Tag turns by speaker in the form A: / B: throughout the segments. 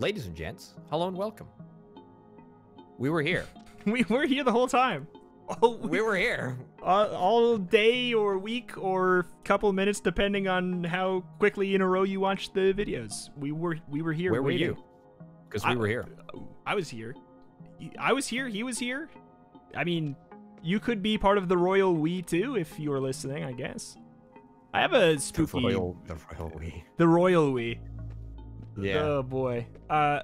A: Ladies and gents, hello and welcome. We were here.
B: We were here the whole time. All,
A: we were here.
B: all, all day or week or couple minutes, depending on how quickly in a row you watched the videos. We were we were here.
A: Where were you? Because we
B: I-
A: were here.
B: I was here. I was here. He was here. I mean, you could be part of the royal we too if you were listening. I guess. I have a
A: The
B: spooky.
A: royal, the royal we.
B: The royal we.
A: Yeah.
B: Oh boy. Uh,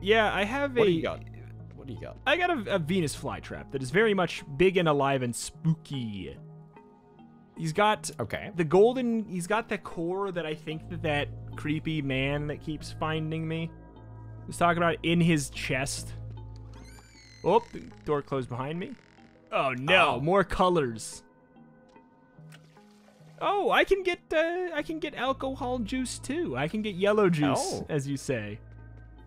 B: yeah, I have
A: what
B: a.
A: do you got? What do you got?
B: I got a, a Venus flytrap that is very much big and alive and spooky. He's got
A: Okay.
B: the golden. He's got the core that I think that that creepy man that keeps finding me was talking about in his chest. Oh, the door closed behind me. Oh no,
A: Oh.
B: more colors. Oh, I can get uh, I can get alcohol juice too. I can get yellow juice,
A: Oh.
B: as you say.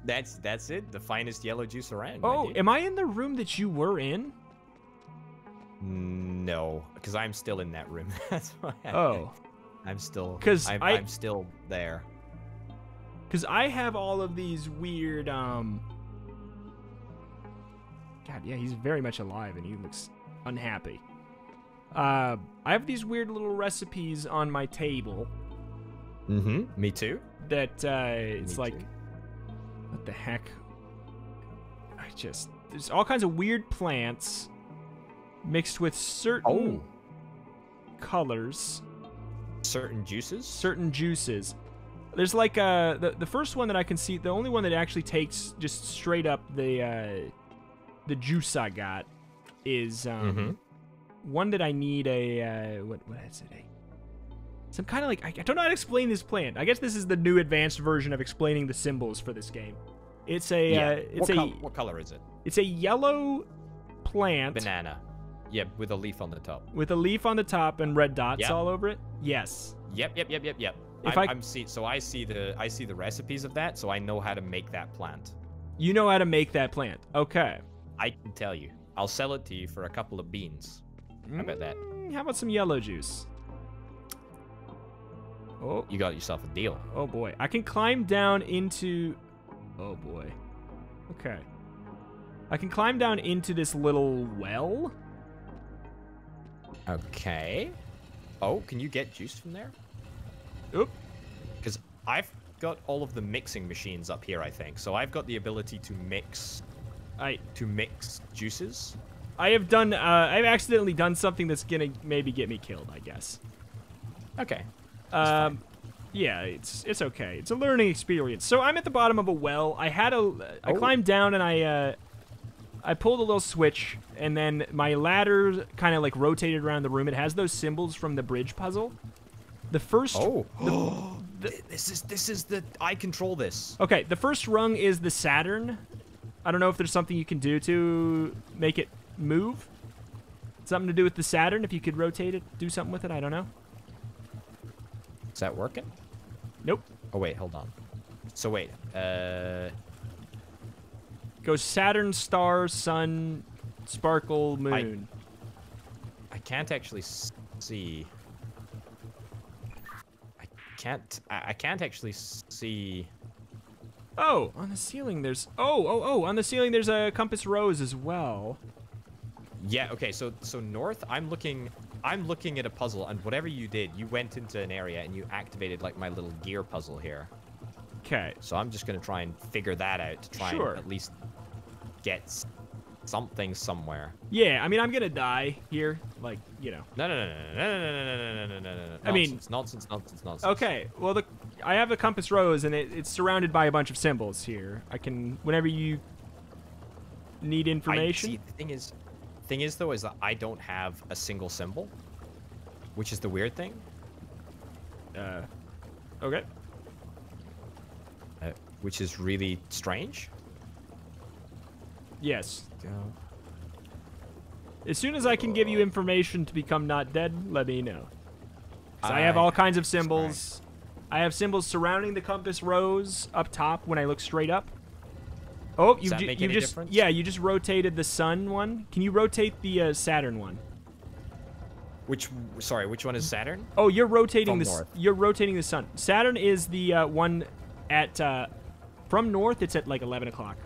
A: That's that's it. The finest yellow juice around.
B: Oh, am I in the room that you were in?
A: no, because I'm still in that room. that's why. I-
B: Oh.
A: I'm still.
B: 'Cause
A: I'm, I'm still there.
B: Because I have all of these weird, um. God, yeah, he's very much alive and he looks unhappy. Uh, I have these weird little recipes on my table
A: Mm-hmm. Me too.
B: that uh, it's
A: Me
B: like,
A: too.
B: what the heck? I just there's all kinds of weird plants mixed with certain
A: Oh.
B: colors.
A: certain juices.
B: certain juices. There's like uh the the first one that I can see, the only one that actually takes just straight up the uh the juice I got is um
A: Mhm.
B: One that I need a uh what what is it? A, some kind of like I, I don't know how to explain this plant. I guess this is the new advanced version of explaining the symbols for this game. It's a
A: yeah.
B: uh, it's
A: what,
B: a
A: col- what color is it?
B: it's a yellow plant
A: Banana. Yeah, with a leaf on the top.
B: with a leaf on the top and red dots
A: Yep.
B: all over it. Yes.
A: Yep, yep, yep, yep, yep.
B: If
A: I'm,
B: I-
A: I'm see so I see the I see the recipes of that, so I know how to make that plant.
B: You know how to make that plant. Okay.
A: I can tell you. I'll sell it to you for a couple of beans. How about that?
B: Mm, How about some yellow juice? Oh,
A: You got yourself a deal.
B: oh boy. I can climb down into. Oh boy. Okay. I can climb down into this little well.
A: Okay. Oh, can you get juice from there?
B: Oop.
A: Because I've got all of the mixing machines up here, I think. So I've got the ability to mix
B: I
A: to mix juices.
B: I have done. Uh, I've accidentally done something that's gonna maybe get me killed. I guess.
A: Okay.
B: Um, yeah, it's it's okay. It's a learning experience. So I'm at the bottom of a well. I had a I
A: Oh.
B: climbed down and I uh I pulled a little switch and then my ladder kind of like rotated around the room. It has those symbols from the bridge puzzle. The first
A: Oh. this is this is the I control this.
B: Okay, the first rung is the Saturn. I don't know if there's something you can do to make it move. Something to do with the Saturn if you could rotate it, do something with it, I don't know.
A: Is that working?
B: Nope.
A: Oh wait, hold on. So wait. Uh
B: Goes Saturn, star, sun, sparkle, moon.
A: I can't actually see. I can't. I I can't actually see.
B: Oh, on the ceiling there's Oh, oh, oh, on the ceiling there's a compass rose as well.
A: Yeah. Okay. So so north. I'm looking. I'm looking at a puzzle, and whatever you did, you went into an area and you activated like my little gear puzzle here.
B: Okay.
A: So I'm just gonna try and figure that out to try
B: Sure.
A: and at least get something somewhere.
B: Yeah, I mean I'm going to die here, like, you know.
A: No no no no no no no no no no no no no.
B: I mean-
A: nonsense nonsense nonsense.
B: Okay, well the I have a compass rose and it, it's surrounded by a bunch of symbols here. I can whenever you need information.
A: I, see, the thing is, thing is though, is that I don't have a single symbol, which is the weird thing.
B: Uh, okay.
A: Uh, which is really strange.
B: Yes. As soon as I can give you information to become not dead, let me know. I have all kinds of symbols. I have symbols surrounding the compass rose up top when I look straight up. Oh, you
A: that
B: ju-
A: make
B: you
A: any
B: just
A: difference?
B: yeah, you just rotated the sun one. Can you rotate the uh, Saturn one?
A: Which, sorry, which one is Saturn?
B: Oh, you're rotating
A: From
B: the
A: north.
B: you're rotating the sun. Saturn is the uh, one at uh, From north, it's at like 11 o'clock.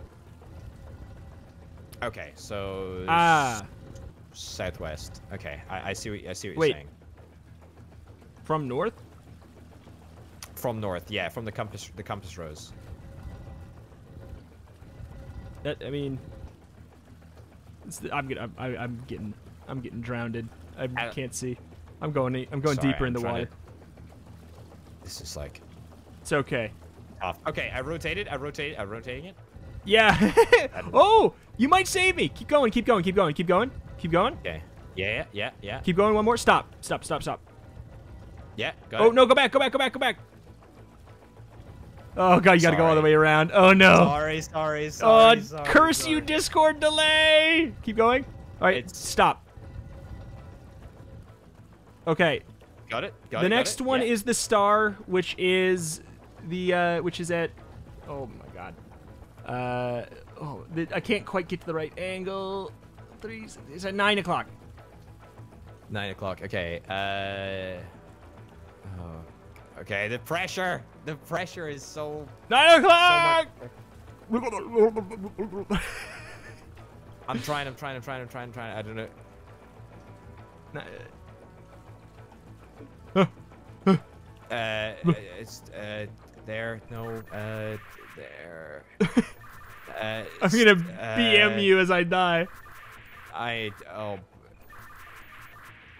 A: Okay, so
B: Ah,
A: s- southwest. Okay, I, I see what I see what
B: Wait.
A: you're saying.
B: from north?
A: From north, yeah, from the compass the compass rose.
B: That I mean, it's the, I'm getting, I'm, I- I'm getting, I'm getting drowned. I
A: I-
B: can't see. I'm going, I'm going
A: Sorry,
B: deeper in
A: I'm
B: the water.
A: to- This is like
B: It's okay.
A: tough. Okay, I rotated. I rotated. I'm rotating it.
B: Yeah. oh, you might save me. Keep going. Keep going. Keep going. Keep going. Keep going.
A: Okay. Yeah, yeah, yeah, yeah.
B: Keep going. One more. Stop. Stop. Stop. Stop.
A: Yeah.
B: Oh
A: it.
B: no! Go back. Go back. Go back. Go back. Oh god, you gotta go all the way around. Oh no.
A: Sorry, sorry,
B: Oh,
A: sorry. sorry
B: curse you. Discord delay! Keep going. All right,
A: It's-
B: stop. Okay,
A: Got it. Got
B: the
A: it, got
B: next
A: it,
B: one
A: yeah.
B: is the star, which is the uh, which is at. Oh my god. Uh, oh, the, I can't quite get to the right angle. Three. It's at nine o'clock.
A: nine o'clock. Okay. Uh. Oh. Okay. The pressure. The pressure is so.
B: Nine o'clock.
A: much. I'm trying. I'm trying. I'm trying. I'm trying. I'm trying. I don't know. Uh, it's uh there. No. Uh, there. Uh,
B: I'm gonna
A: uh,
B: BM you as I die.
A: I oh.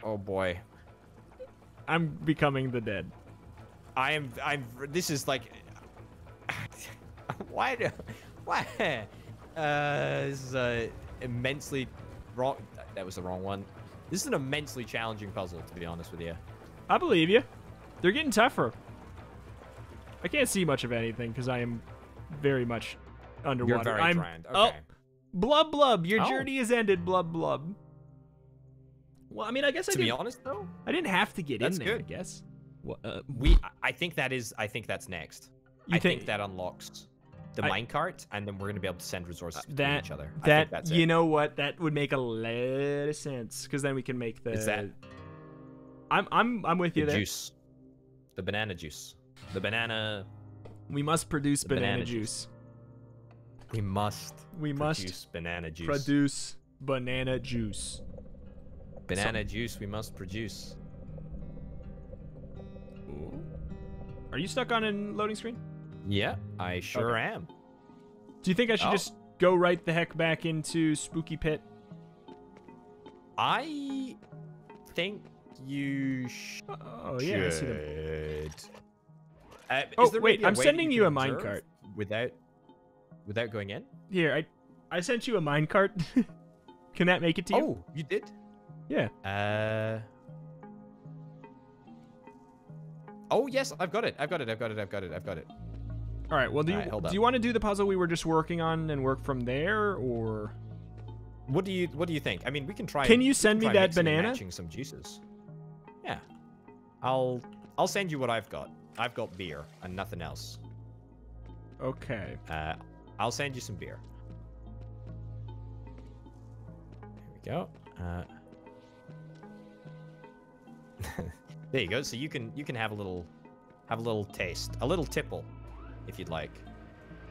A: Oh boy.
B: I'm becoming the dead.
A: I am. I'm. This is like. why? Do, why? Uh, this is a immensely wrong. That was the wrong one. This is an immensely challenging puzzle, to be honest with you.
B: I believe you. They're getting tougher. I can't see much of anything because I am very much underwater.
A: You're very
B: I'm,
A: drowned. Okay.
B: Oh, blub blub. Your
A: Oh.
B: journey is ended. Blub blub. Well, I mean, I guess I
A: to be honest, though,
B: I didn't have to get
A: That's
B: in there.
A: good.
B: I guess. What? Uh,
A: we. I think that is. I think that's next.
B: You
A: I
B: think-
A: think that unlocks the
B: I-
A: minecart, and then we're gonna be able to send resources to
B: that
A: each other. I
B: that
A: think that's
B: you know what? That would make a lot of sense because then we can make the.
A: Is that-
B: I'm I'm I'm with
A: the
B: you there.
A: juice, the banana juice, the banana.
B: We must produce banana,
A: banana
B: juice.
A: juice. We must.
B: We must
A: produce banana juice.
B: produce banana juice.
A: banana juice. We must produce.
B: Are you stuck on a loading screen?
A: Yeah, I sure
B: Okay.
A: am.
B: Do you think I should
A: Oh.
B: just go right the heck back into Spooky Pit?
A: I think you sh-
B: Oh yeah, I see them.
A: Uh,
B: Oh, wait, I'm sending you
A: can
B: a minecart.
A: without without going in.
B: Here, I I sent you a minecart. Can that make it to you?
A: Oh, you did.
B: yeah.
A: Uh. Oh yes, I've got it. I've got it. I've got it. I've got it. I've got it.
B: All right. Well, do you do you want to do the puzzle we were just working on and work from there, or
A: What do you What do you think? I mean, we can try.
B: Can you send me that banana?
A: Matching some juices. Yeah. I'll I'll send you what I've got. I've got beer and nothing else.
B: okay?
A: Uh, I'll send you some beer. Here we go. Uh, there you go. So you can you can have a little have a little taste, a little tipple, if you'd like.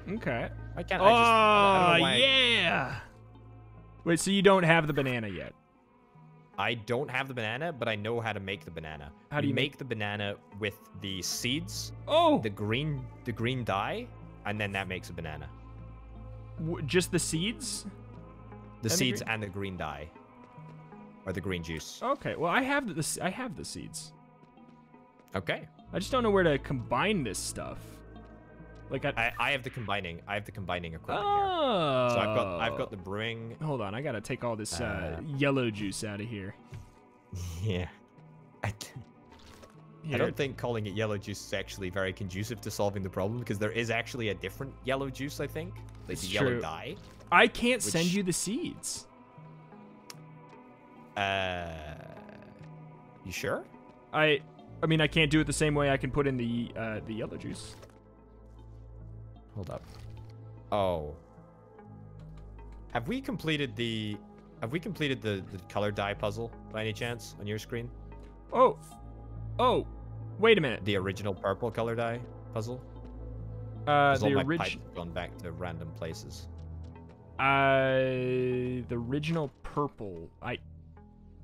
B: Okay.
A: I can't.
B: Oh
A: I just, I don't know why I-
B: yeah. Wait, so you don't have the banana yet?
A: I don't have the banana, but I know how to make the banana.
B: How do you make-
A: make the banana with the seeds,
B: Oh,
A: the green the green dye, and then that makes a banana.
B: w- just the seeds?
A: The
B: And
A: seeds
B: green-
A: and the green dye, or the green juice.
B: Okay. Well, I have the I have the seeds.
A: Okay.
B: I just don't know where to combine this stuff. Like I.
A: I, I have the combining. I have the combining equipment here.
B: oh.
A: So I've got I've got the brewing.
B: Hold on, I gotta take all this uh,
A: Uh,
B: yellow juice out of here.
A: Yeah. I,
B: Here.
A: I don't think calling it yellow juice is actually very conducive to solving the problem because there is actually a different yellow juice. I think like
B: It's
A: the yellow
B: true.
A: dye.
B: I can't send you the seeds.
A: Uh, you sure?
B: I, I mean, I can't do it the same way I can put in the uh, the yellow juice.
A: Hold up. Oh. Have we completed the have we completed the, the color dye puzzle by any chance on your screen?
B: Oh, oh, wait a minute.
A: The original purple color dye puzzle?
B: Uh,
A: 'Cause all
B: the
A: my pipes gone back to random places.
B: uh, the original purple. I,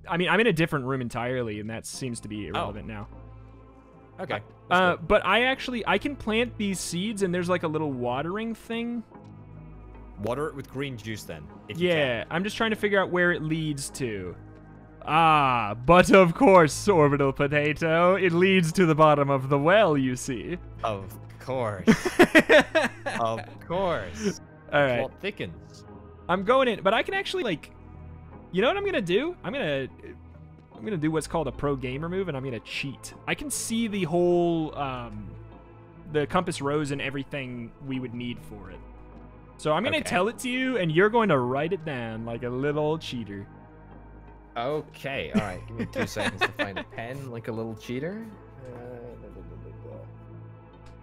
B: I mean, I'm in a different room entirely, and that seems to be irrelevant now.
A: Okay.
B: Uh, but I actually I can plant these seeds, and there's like a little watering thing.
A: Water it with green juice then. If you can.
B: Yeah, I'm just trying to figure out where it leads to. Ah, but of course, orbital potato, it leads to the bottom of the well. You see.
A: Of course. of course.
B: All right.
A: Plot thickens.
B: I'm going in, but I can actually like, you know what I'm gonna do? I'm gonna, I'm gonna do what's called a pro gamer move, and I'm gonna cheat. I can see the whole, um, the compass rose and everything we would need for it. So I'm gonna
A: Okay.
B: tell it to you, and you're going to write it down like a little cheater.
A: Okay, all right. Give me two seconds to find a pen, like a little cheater. Uh, da, da, da.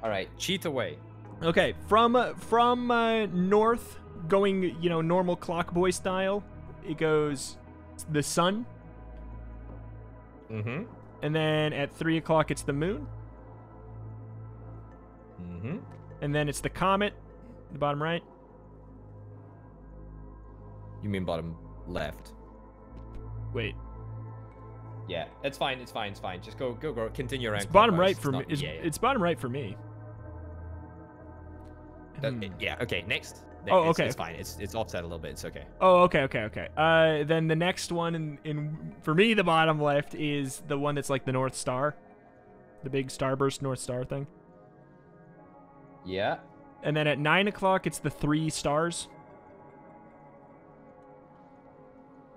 A: All right, cheat away.
B: Okay, from uh, from uh, north, going you know normal clock boy style, it goes the sun,
A: Mm-hmm.
B: and then at three o'clock it's the moon,
A: Mm-hmm.
B: and then it's the comet, the bottom right.
A: You mean bottom left?
B: Wait,
A: Yeah, it's fine. It's fine. It's fine. Just go, go, go. Continue around.
B: it's bottom right for me. It's,
A: yeah, yeah.
B: it's bottom right for me.
A: That-
B: Hmm.
A: yeah. Okay. Next.
B: Oh,
A: It's-
B: okay.
A: It's fine. It's it's offset a little bit. It's okay.
B: Oh, okay, okay, okay. Uh, then the next one in in for me, the bottom left is the one that's like the North Star, the big starburst North Star thing.
A: Yeah.
B: And then at nine o'clock, it's the three stars.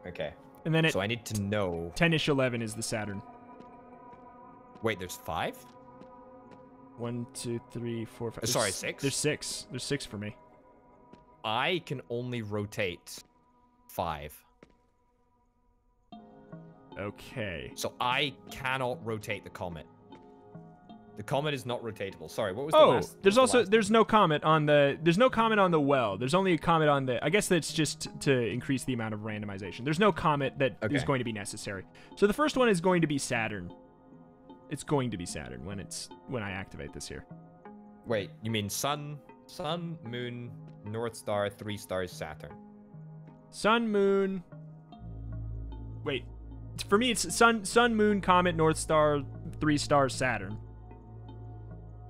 A: Okay.
B: And then
A: So I need to know.
B: 10ish 11 is the Saturn.
A: Wait, there's five.
B: One, two, three, four, five.
A: Uh, sorry,
B: there's-
A: six?
B: There's six. There's six for me.
A: I can only rotate five.
B: Okay.
A: So I cannot rotate the comet. The comet is not rotatable. Sorry, what was the
B: oh,
A: last?
B: Oh,
A: there's was the
B: also there's no comment on the there's no comment on the well. There's only a comment on the. I guess that's just to increase the amount of randomization. There's no comment that is
A: Okay.
B: going to be necessary. So the first one is going to be Saturn. It's going to be Saturn when it's when I activate this here.
A: Wait, you mean sun, sun, moon, North Star, three stars, Saturn.
B: Sun, Moon. Wait, for me it's Sun, Sun, Moon, Comet, North Star, three stars, Saturn.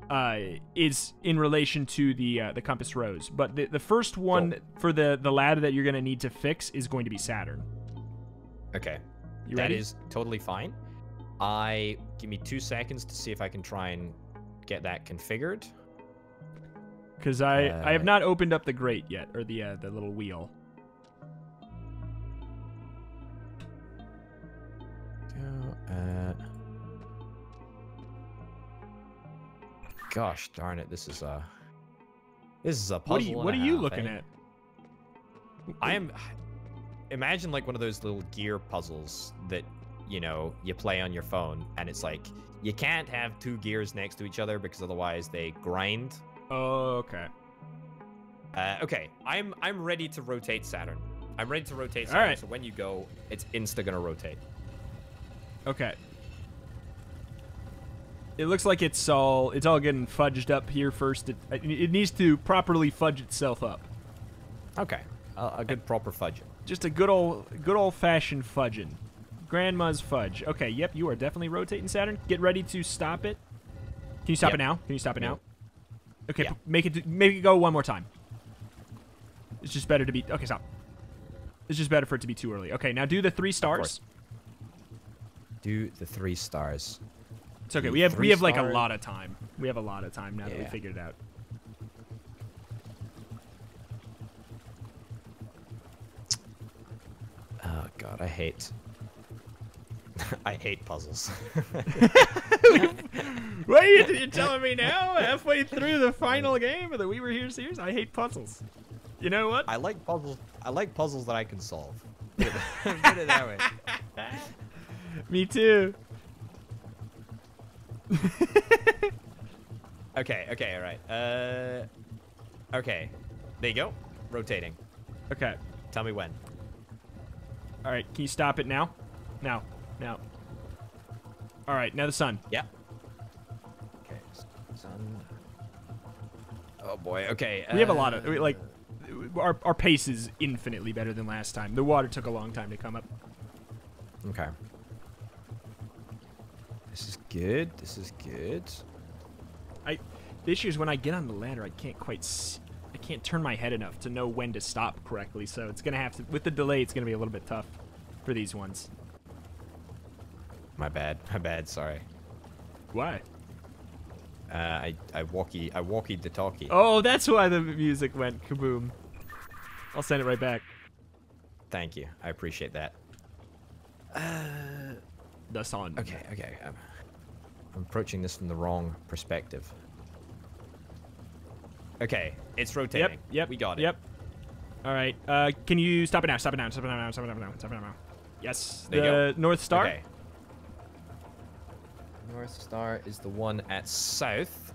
B: Uh, is in relation to the uh, the compass rose, but the the first one for the the ladder that you're gonna need to fix is going to be Saturn.
A: Okay,
B: You
A: that
B: ready?
A: is totally fine. I give me two seconds to see if I can try and get that configured.
B: Because I I have
A: uh,
B: not opened up the grate yet or the uh, the little wheel.
A: Gosh darn it! This is a. This is a puzzle.
B: What are you What are you looking
A: eh?
B: at?
A: I am. Imagine like one of those little gear puzzles that you know you play on your phone, and it's like you can't have two gears next to each other because otherwise they grind.
B: Oh, okay.
A: Uh, okay, I'm I'm ready to rotate Saturn. I'm ready to rotate Saturn.
B: right.
A: So when you go, it's insta gonna rotate.
B: Okay. It looks like it's all it's all getting fudged up here first. It, it needs to properly fudge itself up.
A: Okay, a, a good proper fudge.
B: Just a good old good old fashioned fudging. Grandma's fudge. Okay, yep, you are definitely rotating Saturn. Get ready to stop it. Can you stop
A: Yep.
B: it now? Can you stop it now? Okay,
A: Yeah.
B: make it make it go one more time. It's just better to be Okay, stop. It's just better for it to be too early. Okay, now do the 3 stars.
A: Do the three stars.
B: It's okay.
A: The
B: We have we
A: three
B: have like a lot of time. We have a lot of time now that we figured it out.
A: Oh god, I hate. I hate puzzles.
B: What are you, you're telling me now, halfway through the final game of the We Were Here series? I hate puzzles. You know what?
A: I like puzzles. I like puzzles that I can solve. Put it, put it that way.
B: Me too.
A: Okay, okay, all right. Uh, okay, there you go. Rotating.
B: Okay.
A: Tell me when.
B: All right. Can you stop it now? Now. Now. All right. Now the sun.
A: Yeah. Okay. Sun. Oh boy. Okay.
B: We have a lot
A: uh,
B: of we- like our our pace is infinitely better than last time. The water took a long time to come up.
A: Okay. This is good. This is good.
B: I the issue is when I get on the ladder, I can't quite I can't turn my head enough to know when to stop correctly. So it's gonna have to with the delay. It's gonna be a little bit tough for these ones.
A: My bad. My bad. Sorry.
B: Why?
A: Uh, I I walkie I walkied the talkie.
B: Oh, that's why the music went kaboom. I'll send it right back.
A: Thank you. I appreciate that.
B: Uh, The sun.
A: Okay. Okay. I'm, I'm approaching this from the wrong perspective. Okay. It's rotating.
B: Yep. Yep.
A: We got it.
B: Yep. All right. Uh, can you stop it now? Stop it now. Stop it now. Stop it now. Stop it now. Stop Yes.
A: There you
B: the North Star.
A: Okay. North Star is the one at south.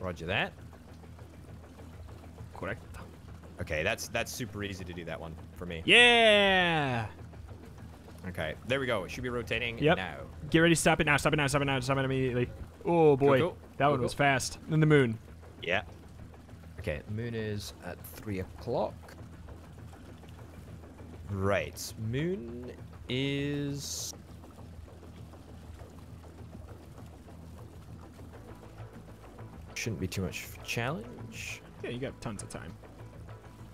A: Roger that.
B: Correct.
A: Okay, that's that's super easy to do that one for me.
B: Yeah.
A: Okay, there we go. It should be rotating
B: Yep.
A: now.
B: Get ready. Stop it now. Stop it now. Stop it now. Stop it immediately. Oh boy,
A: go.
B: that
A: Go,
B: one was fast. Then the moon.
A: Yeah. Okay, the moon is at three o'clock. Right, moon is. Shouldn't be too much of a challenge.
B: Yeah, you got tons of time.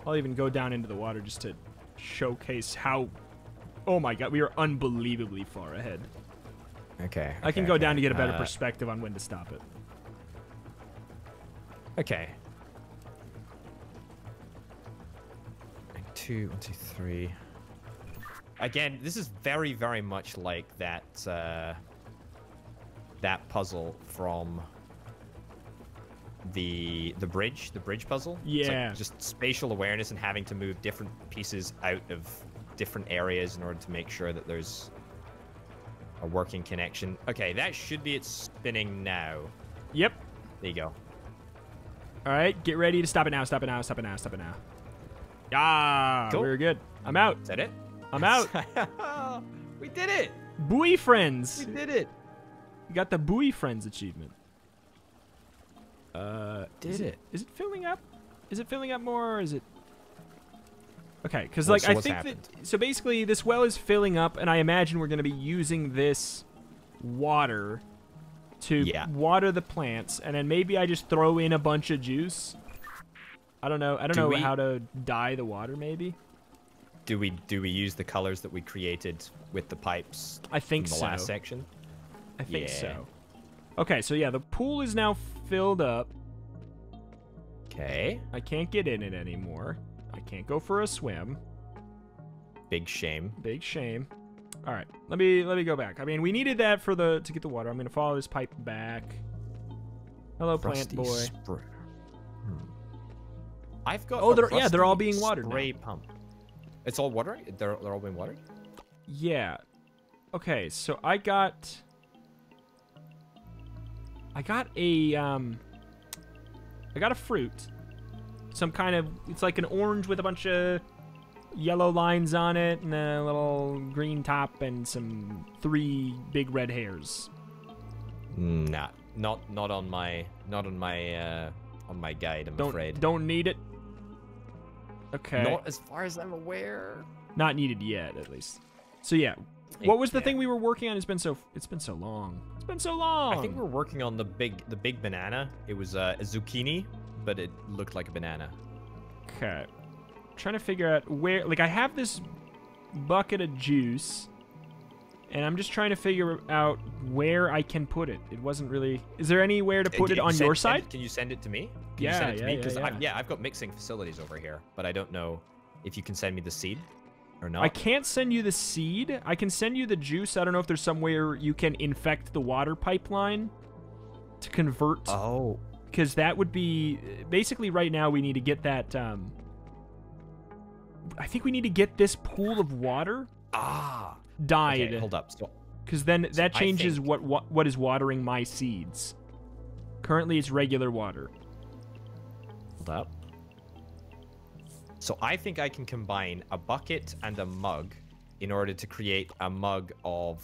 B: I'll even go down into the water just to showcase how. Oh my god, we are unbelievably far ahead.
A: Okay.
B: I can
A: okay,
B: go
A: okay.
B: down to get a better
A: Uh,
B: perspective on when to stop it.
A: Okay. And two, one, two, three. Again, this is very, very much like that uh, that puzzle from the the bridge, the bridge puzzle. It's like
B: Yeah.
A: just spatial awareness and having to move different pieces out of different areas in order to make sure that there's a working connection. Okay, that should be it spinning now.
B: Yep.
A: There you go.
B: All right, get ready to stop it now. Stop it now. Stop it now. Stop it now. Yeah,
A: Cool.
B: we're good. I'm out.
A: Is that it?
B: I'm out.
A: we did it.
B: Buoy friends.
A: We did it.
B: You got the buoy friends achievement. Uh,
A: Did
B: is
A: it.
B: Is it filling up? Is it filling up more, or is it? Okay, because
A: Well,
B: like
A: so
B: I think
A: happened?
B: that so basically this well is filling up, and I imagine we're going to be using this water to
A: Yeah.
B: water the plants, and then maybe I just throw in a bunch of juice. I don't know. I don't
A: Do
B: know
A: we-
B: how to dye the water. Maybe
A: Do we do we use the colors that we created with the pipes
B: I think
A: from the
B: so.
A: last section?
B: I think
A: Yeah.
B: so. Okay, so yeah, the pool is now filled up.
A: Okay.
B: I can't get in it anymore. I can't go for a swim.
A: Big shame.
B: Big shame. All right, let me let me go back. I mean, we needed that for the to get the water. I'm gonna follow this pipe back. Hello, plant boy.
A: spray. Hmm. I've got.
B: Oh, they're- yeah, they're all being watered now.
A: Pump. It's all watering. They're they're all being watered.
B: Yeah. Okay, so I got. I got a um. I got a fruit. Some kind of. It's like an orange with a bunch of yellow lines on it and a little green top and some three big red hairs.
A: Nah, not not on my not on my uh on my guide. I'm
B: Don't
A: afraid.
B: don't need it. Okay.
A: Not as far as I'm aware.
B: Not needed yet, at least. So yeah, what was the
A: Yeah.
B: thing we were working on? It's been so it's been so long. It's been so long.
A: I think we're working on the big the big banana. It was uh, a zucchini, but it looked like a banana.
B: okay. Trying to figure out where. Like I have this bucket of juice, and I'm just trying to figure out where I can put it. It wasn't really. Is there anywhere to
A: Uh,
B: put
A: can
B: it on
A: send-
B: your side?
A: it- Can you send it to me? Can
B: Yeah,
A: you send it to
B: yeah,
A: me?
B: yeah,
A: Because
B: yeah.
A: I've, yeah, I've got mixing facilities over here, but I don't know if you can send me the seed or not.
B: I can't send you the seed. I can send you the juice. I don't know if there's somewhere you can infect the water pipeline to convert
A: Oh,
B: because that would be basically right now we need to get that um i think we need to get this pool of water
A: ah. Okay, hold up. So
B: because then that changes
A: think-
B: what, what what is watering my seeds currently it's regular water
A: hold up. So I think I can combine a bucket and a mug in order to create a mug of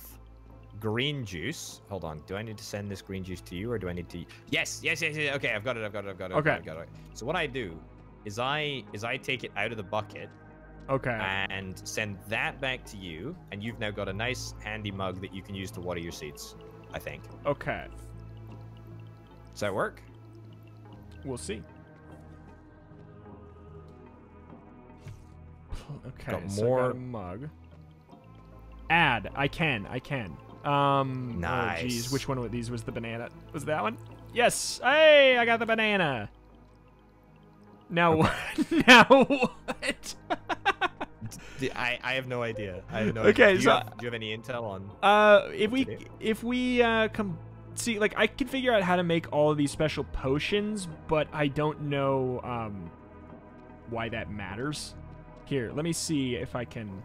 A: green juice. Hold on. Do I need to send this green juice to you, or do I need to? Yes, yes, yes, yes. Okay, I've got it. I've got it. I've got it.
B: Okay.
A: got it, I've got it. So what I do is I is I take it out of the bucket
B: Okay.
A: and send that back to you, and you've now got a nice handy mug that you can use to water your seeds. I think.
B: Okay.
A: Does that work?
B: We'll see. Okay.
A: Got
B: so I got
A: more-
B: a mug. Add. I can. I can. Um. Oh, geez.
A: Nice.
B: Which one of these was the banana? Was that one? Yes. Hey, I got the banana. Now what? now what?
A: I have no idea. I have no
B: Okay,
A: idea. Do you,
B: so-
A: have, do you have any intel on?
B: Uh, if we
A: do.
B: if we uh come see like I can figure out how to make all of these special potions, but I don't know um why that matters. Here, let me see if I can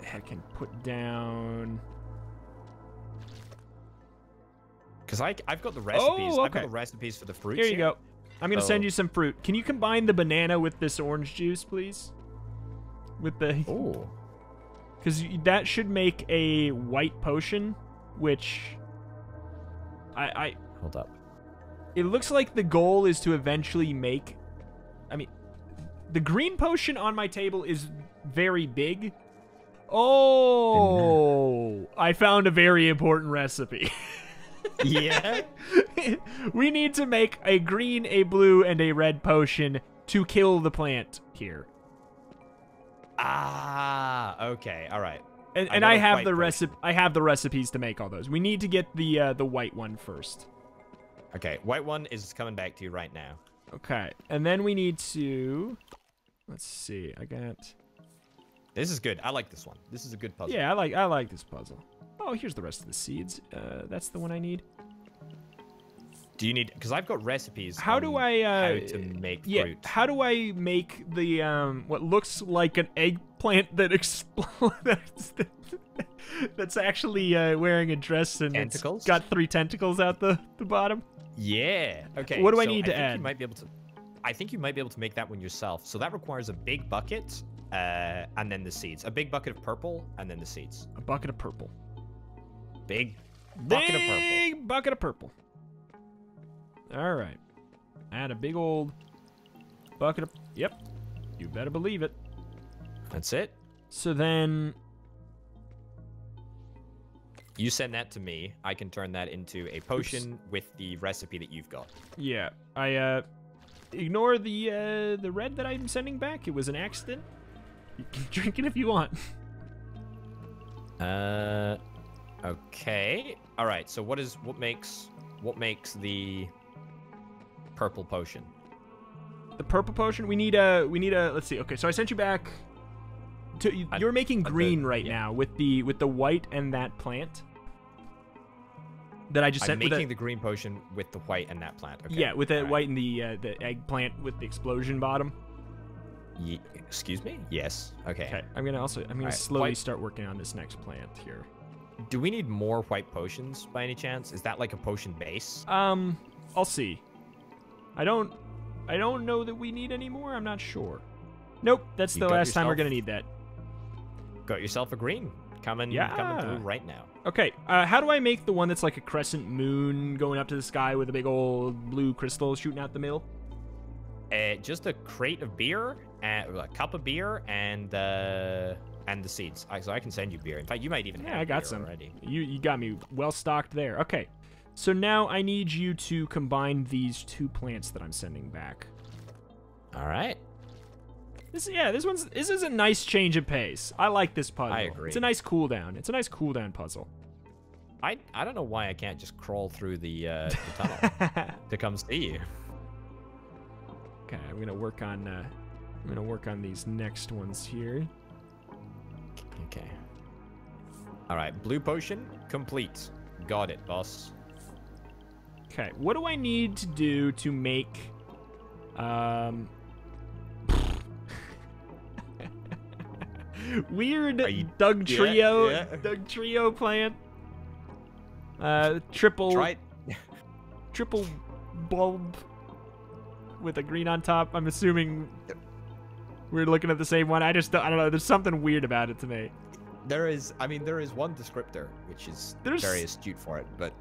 B: if I can put down
A: Because I I've got the recipes. Oh, I've
B: okay.
A: got the recipes for the fruit.
B: Here you go. I'm gonna send you some fruit. Can you combine the banana with this orange juice, please? With the
A: Oh.
B: because that should make a white potion, which I I
A: Hold up.
B: it looks like the goal is to eventually make the green potion on my table is very big. Oh, I found a very important recipe.
A: Yeah.
B: we need to make a green, a blue, and a red potion to kill the plant here.
A: ah. Okay. All right.
B: And,
A: I
B: and I have the recipe. I have the recipes to make all those. We need to get the uh, the white one first.
A: Okay. White one is coming back to you right now.
B: Okay, and then we need to. Let's see. I got.
A: This is good. I like this one. This is a good puzzle.
B: Yeah, I like I like this puzzle. Oh, here's the rest of the seeds. Uh, that's the one I need.
A: Do you need? Because I've got recipes.
B: How do I? Uh,
A: how to make
B: yeah.
A: fruit?
B: How do I make the um what looks like an eggplant that explodes? that's, that's actually uh, wearing a dress and it's
A: Tentacles?
B: got three tentacles out the the bottom.
A: Yeah. Okay.
B: What do I need to
A: think
B: add?
A: You might be able to. I think you might be able to make that one yourself. So that requires a big bucket, uh, and then the seeds. A big bucket of purple, and then the seeds.
B: A bucket of purple.
A: Big bucket of purple.
B: Big bucket of purple. All right. Add a big old bucket of. Yep. You better believe it.
A: That's it.
B: So then,
A: You send that to me. I can turn that into a potion with the recipe that you've got.
B: yeah, I uh ignore the uh the red that I'm sending back. It was an accident. You can drink it if you want.
A: Uh, okay. All right. So what is what makes what makes the purple potion?
B: The purple potion. We need a. We need a. Let's see. Okay, so I sent you back. To you're making green right
A: yeah.
B: now with the with the white and that plant. That I just
A: I'm making the green potion with the white and that plant. Okay.
B: yeah with the
A: all right.
B: white and the uh, the eggplant with the explosion bottom.
A: Ye- excuse me. Yes. Okay.
B: Okay, I'm gonna also I'm gonna
A: Alright,
B: slowly
A: white-
B: start working on this next plant here.
A: Do we need more white potions by any chance? Is that like a potion base?
B: Um, I'll see. I don't I don't know that we need any more. I'm not sure. Nope, that's
A: You
B: the last time we're gonna need that.
A: Got yourself a green. Coming,
B: yeah.
A: coming through right now.
B: Okay, uh, how do I make the one that's like a crescent moon going up to the sky with a big old blue crystal shooting out the middle?
A: Uh, just a crate of beer, and a cup of beer, and uh, and the seeds. I, so I can send you beer. In fact, you might even
B: Yeah, I got some.
A: already.
B: You you got me well stocked there. Okay, so now I need you to combine these two plants that I'm sending back.
A: All right.
B: This yeah, this one's this is a nice change of pace. I like this puzzle.
A: I agree.
B: It's a nice cooldown. It's a nice cooldown puzzle.
A: I I don't know why I can't just crawl through the, uh, the tunnel to come see you.
B: Okay, I'm gonna work on uh, I'm gonna work on these next ones here.
A: Okay. All right. Blue potion complete. Got it, boss.
B: Okay, what do I need to do to make um weird Doug
A: Yeah,
B: Trio
A: yeah.
B: Doug Trio plant? Uh triple
A: Try.
B: triple bulb with a green on top. I'm assuming we're looking at the same one. I just don't, I don't know. There's something weird about it to me.
A: There is, I mean, there is one descriptor which is
B: There's-
A: very astute for it, but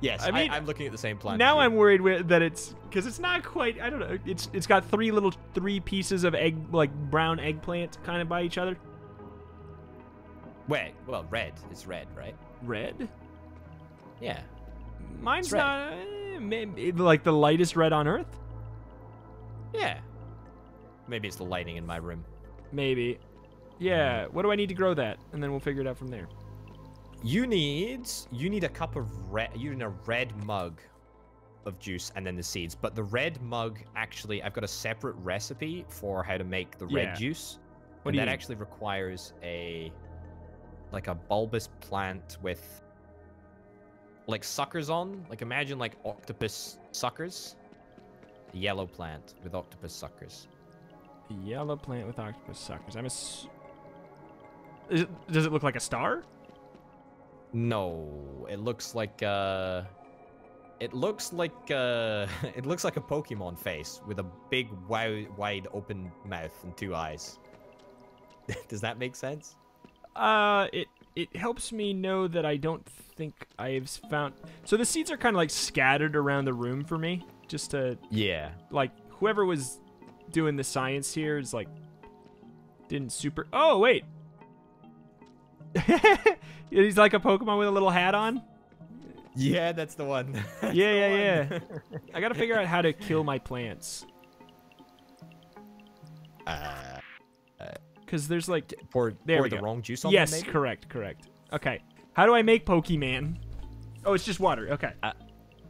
A: yes,
B: I mean, I
A: am looking at the same plant.
B: now. I'm worried that it's because it's not quite. I don't know. It's it's got three little three pieces of egg like brown eggplant kind of by each other.
A: Wait, well, red. It's red, right?
B: Red.
A: Yeah.
B: Mine's not eh, maybe, like the lightest red on earth.
A: Yeah. Maybe it's the lighting in my room.
B: Maybe. Yeah. What do I need to grow that? And then we'll figure it out from there.
A: You need you need a cup of red. You need a red mug of juice and then the seeds. But the red mug actually, I've got a separate recipe for how to make the
B: Yeah.
A: red juice.
B: What
A: and that actually requires a like a bulbous plant with like suckers on. Like imagine like octopus suckers. A yellow plant with octopus suckers.
B: Yellow plant with octopus suckers. I'm a. S- Is it, does it look like a star?
A: No, it looks like uh it looks like uh it looks like a Pokemon face with a big wide wide open mouth and two eyes. Does that make sense?
B: Uh, it it helps me know that I don't think I've found. So the seeds are kind of like scattered around the room for me, just to
A: Yeah.
B: like whoever was doing the science here is like didn't super. Oh wait, he's like a Pokemon with a little hat on.
A: Yeah, that's the one. That's
B: Yeah,
A: the
B: yeah,
A: one.
B: I gotta figure out how to kill my plants
A: uh,
B: because there's like
A: pour
B: There
A: pour the
B: go.
A: wrong juice on
B: yes,
A: them,
B: correct, correct. Okay, how do I make Pokemon? Oh, it's just water. Okay,
A: Uh,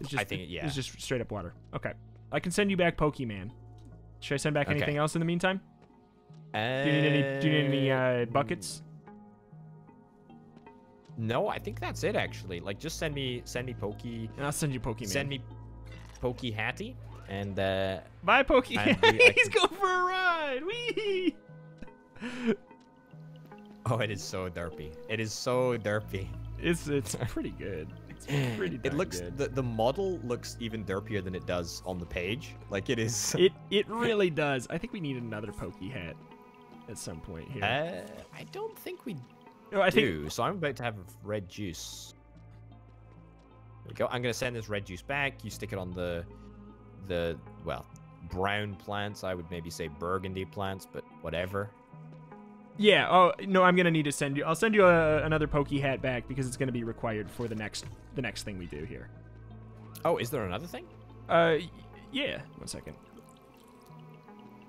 B: it's just
A: I think- yeah.
B: it's just straight up water. Okay, I can send you back Pokemon. Should I send back
A: Okay.
B: anything else in the meantime? Do you need any? Do you need any uh, buckets?
A: No, I think that's it actually. Like just send me send me Pokey
B: And I'll send you Pokemon.
A: send me Pokey Hattie and uh
B: Bye, Poke.
A: I- I-
B: He's going for a ride. Wee.
A: Oh, it is so derpy. It is so derpy.
B: It's it's pretty good. It's pretty.
A: it looks
B: good.
A: the the model looks even derpier than it does on the page. Like it is.
B: It it really does. I think we need another Poke hat at some point here.
A: Uh, I don't think we
B: no, I think
A: do. So I'm about to have red juice. There we go. I'm gonna send this red juice back. You stick it on the the well brown plants. I would maybe say burgundy plants, but whatever.
B: Yeah. Oh no, I'm gonna need to send you. I'll send you a, another pokey hat back because it's gonna be required for the next the next thing we do here.
A: Oh, is there another thing?
B: Uh, yeah. One second.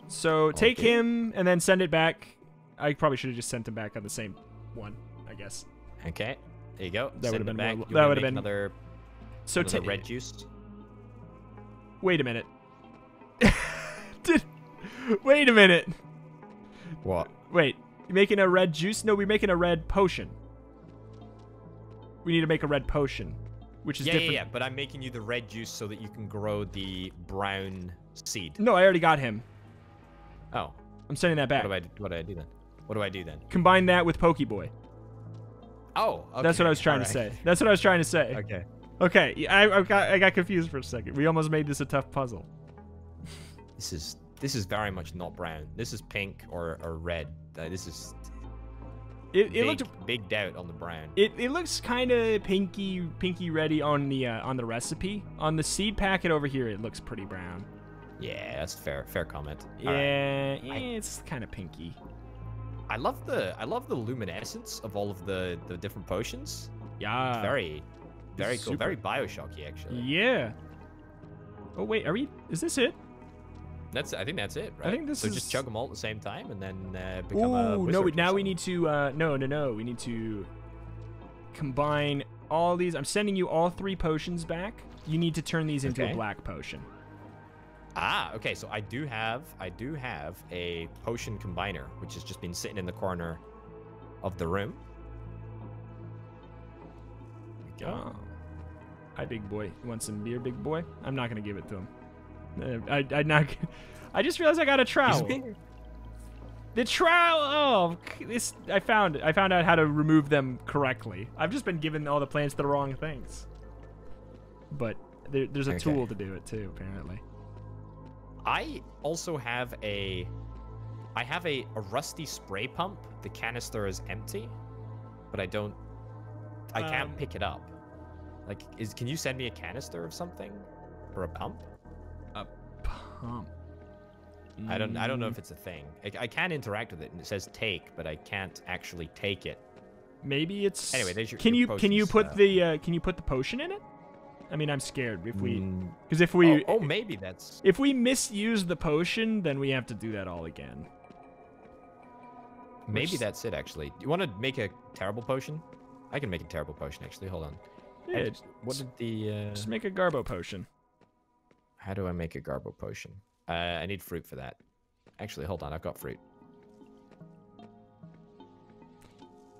B: So take him and then send it back. I probably should have just sent him back on the same one. I guess.
A: Okay. There you go.
B: That
A: Send
B: would've been
A: back.
B: more- that would've been-
A: another,
B: So
A: another red juice.
B: Wait a minute. Did, wait a minute.
A: What?
B: Wait. You making a red juice? No, we're making a red potion. We need to make a red potion, which is
A: Yeah,
B: different.
A: yeah, yeah. But I'm making you the red juice so that you can grow the brown seed.
B: No, I already got him.
A: Oh,
B: I'm sending that back.
A: what do I what do I do then? What do I do then?
B: Combine that with Pokeboy.
A: Oh,
B: That's what I was trying to say. That's what I was trying to say.
A: Okay.
B: Okay, I, I got I got confused for a second. We almost made this a tough puzzle.
A: This is this is very much not brown. This is pink or, or red. Uh, this is
B: It, it
A: big,
B: looked
A: big doubt on the brown.
B: it, it looks kind of pinky pinky ready on the uh, on the recipe. On the seed packet over here, it looks pretty brown.
A: Yeah, that's fair. Fair comment.
B: Yeah,
A: Alright.
B: yeah,
A: I-
B: it's kind of pinky.
A: I love the I love the luminescence of all of the the different potions.
B: Yeah.
A: very, very cool.
B: super.
A: Very Bioshocky actually.
B: Yeah. Oh wait, are we? Is this it?
A: That's I think that's it, right?
B: think this
A: so
B: is-
A: just chug them all at the same time and then uh, become a
B: Ooh, no. Now we need to. Uh, no, no, no. We need to combine all these. I'm sending you all three potions back. You need to turn these into a black potion.
A: Ah, okay. So I do have I do have a potion combiner, which has just been sitting in the corner of the room. There we go.
B: Oh. Hi, big boy. You want some beer, big boy? I'm not gonna give it to him. Uh, I, I not. I just realized I got a trowel. The trowel. Oh, this. I found. it. I found out how to remove them correctly. I've just been giving all the plants the wrong things. But there, there's a
A: Okay.
B: tool to do it too, apparently.
A: I also have a I have a, a rusty spray pump. The canister is empty, but I don't. I can't
B: Um,
A: pick it up. Like, is can you send me a canister of something, or a pump?
B: A pump.
A: I don't. I don't know
B: Mm,
A: if it's a thing. I, I can interact with it, and it says take, but I can't actually take it.
B: Maybe it's.
A: Anyway, there's your-
B: Can
A: your
B: you can you put
A: uh,
B: the uh, can you put the potion in it? I mean, I'm scared if we
A: Mm,
B: because if we
A: oh, oh, maybe that's.
B: if we misuse the potion, then we have to do that all again.
A: Maybe
B: which-
A: that's it. Actually, you want to make a terrible potion? I can make a terrible potion. Actually, hold on.
B: Yeah,
A: just- what did the? Uh,
B: just make a Garbo potion.
A: How do I make a Garbo potion? Uh, I need fruit for that. Actually, hold on. I've got fruit.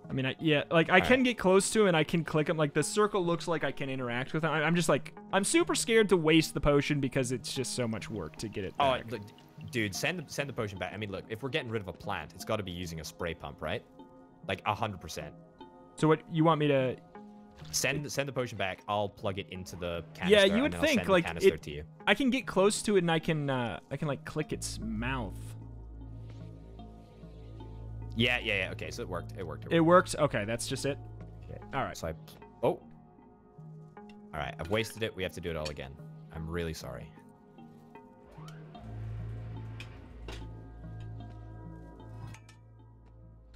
B: I mean, I, yeah, like I
A: All
B: can
A: right.
B: get close to it and I can click them. Like the circle looks like I can interact with it. I, I'm just like I'm super scared to waste the potion because it's just so much work to get it.
A: Oh,
B: Back.
A: look, dude, send send the potion back. I mean, look, if we're getting rid of a plant, it's got to be using a spray pump, right? Like a hundred percent.
B: so what you want me to?
A: Send send the potion back. I'll plug it into the canister.
B: Yeah, you would think, like, it-
A: to you.
B: I can get close to it and I can uh I can like click its mouth.
A: Yeah, yeah, yeah. Okay, so it worked. It worked.
B: It works. Okay, that's just it.
A: Okay.
B: All right.
A: So I. Oh. All right, I've wasted it. We have to do it all again. I'm really sorry.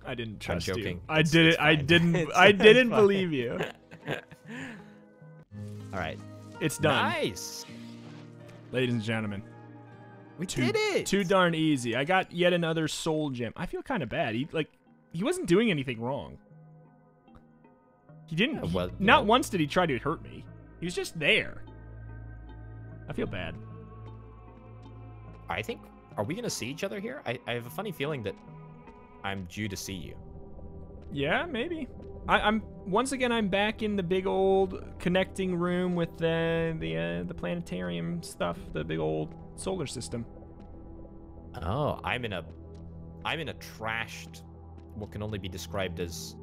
B: I didn't trust you.
A: joking.
B: I
A: It's-
B: did
A: it's
B: it. I didn't.
A: It's-
B: I didn't believe you.
A: all right.
B: It's done,
A: Nice.
B: ladies and gentlemen.
A: We
B: Too,
A: did it.
B: Too darn easy. I got yet another soul gem. I feel kind of bad. He like he wasn't doing anything wrong. He didn't.
A: Yeah, well, you
B: not
A: know.
B: once did he try to hurt me. He was just there. I feel bad.
A: I think. Are we gonna see each other here? I, I have a funny feeling that I'm due to see you.
B: Yeah, maybe. I, I'm once again. I'm back in the big old connecting room with the the uh, the planetarium stuff. The big old solar system.
A: Oh, I'm in a, I'm in a trashed, what can only be described as,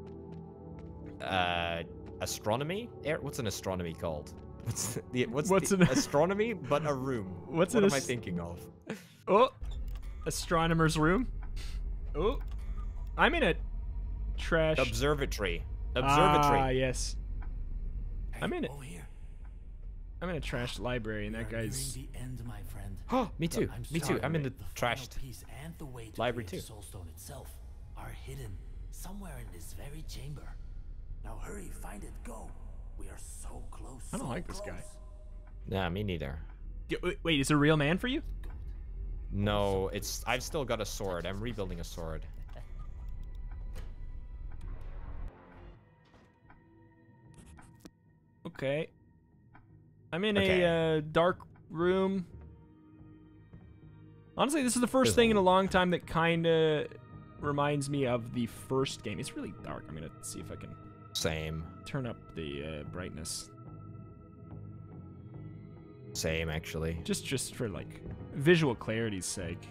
A: uh, astronomy. What's an astronomy called? What's the what's,
B: What's
A: the
B: an-
A: astronomy but a room?
B: What's
A: what am I thinking of?
B: Oh, astronomer's room. Oh, I'm in a trash.
A: Observatory. Observatory.
B: Ah, yes. I'm in it.
C: Oh, here.
B: I'm in a trashed library, and
C: We
B: that guy's.
C: the end, my friend.
A: Oh, me too.
C: I'm
A: Me too. I'm in the
C: the
A: trashed.
C: piece and the way to
A: library too.
C: Soulstone itself are hidden somewhere in this very chamber. Now hurry, find it, go. We are so close.
B: I don't
C: so
B: like this guy.
A: Nah, me neither.
B: Wait, Wait, is it a real man for you?
A: No, it's. I've still got a sword. I'm rebuilding a sword.
B: Okay. I'm in
A: Okay.
B: a uh, dark room. Honestly, this is the first thing in a long time that kind of reminds me of the first game. It's really dark. I'm gonna see if I can
A: Same.
B: turn up the uh, brightness,
A: Same, actually.
B: just just for like visual clarity's sake.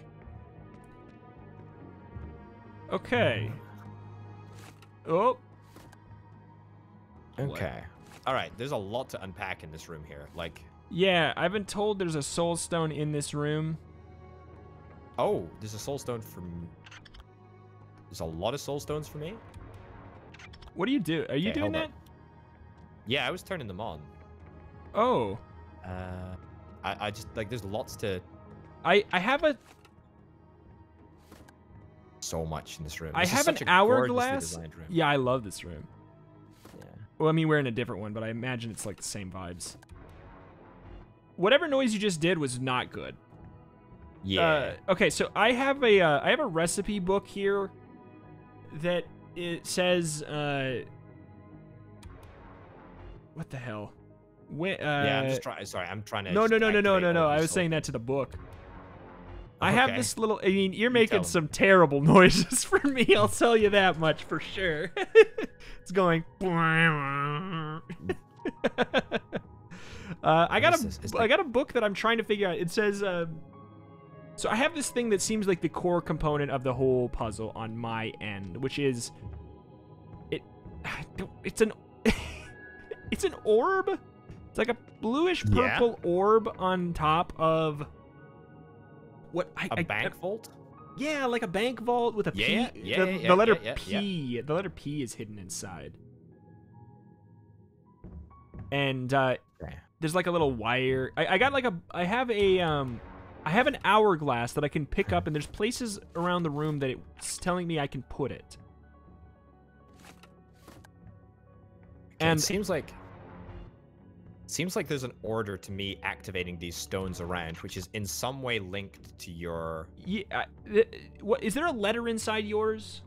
B: Okay. Oh,
A: Okay. All right. There's a lot to unpack in this room here. Like,
B: yeah. I've been told there's a soul stone in this room.
A: oh, there's a soul stone from. There's a lot of soul stones for me.
B: What do you do? Are you
A: Okay,
B: doing that?
A: on. Yeah, I was turning them on.
B: Oh,
A: Uh, I, I just like there's lots to
B: I I have a
A: so much in this room.
B: I
A: This is
B: have an hourglass. Yeah, I love this room. Well, I mean, we're in a different one, but I imagine it's like the same vibes. Whatever noise you just did was not good.
A: Yeah.
B: Uh, okay, so I have a uh, I have a recipe book here that it says uh, what the hell? When, uh,
A: yeah. I'm just trying. Sorry, I'm trying to.
B: no, no, no, no, no, no, no. I was saying that to the book. I have this little. I mean, you're making
A: 'em.
B: some terrible noises for me. I'll tell you that much for sure. it's going. uh, I got a. I got a book that I'm trying to figure out. It says. Uh, so I have this thing that seems like the core component of the whole puzzle on my end, which is. It. It's an. it's an orb. It's like a bluish
A: Yeah.
B: purple orb on top of. What I,
A: A
B: I-
A: bank vault.
B: Yeah, like a bank vault with a P.
A: Yeah, yeah,
B: the,
A: yeah,
B: the letter
A: yeah, yeah,
B: P. The letter P is hidden inside. And uh, there's like a little wire. I, I got like a. I have a. Um, I have an hourglass that I can pick up, and there's places around the room that it's telling me I can put it.
A: Okay,
B: And
A: it seems like seems like there's an order to me activating these stones around, which is in some way linked to your.
B: yeah, uh, th- what is there a letter inside yours?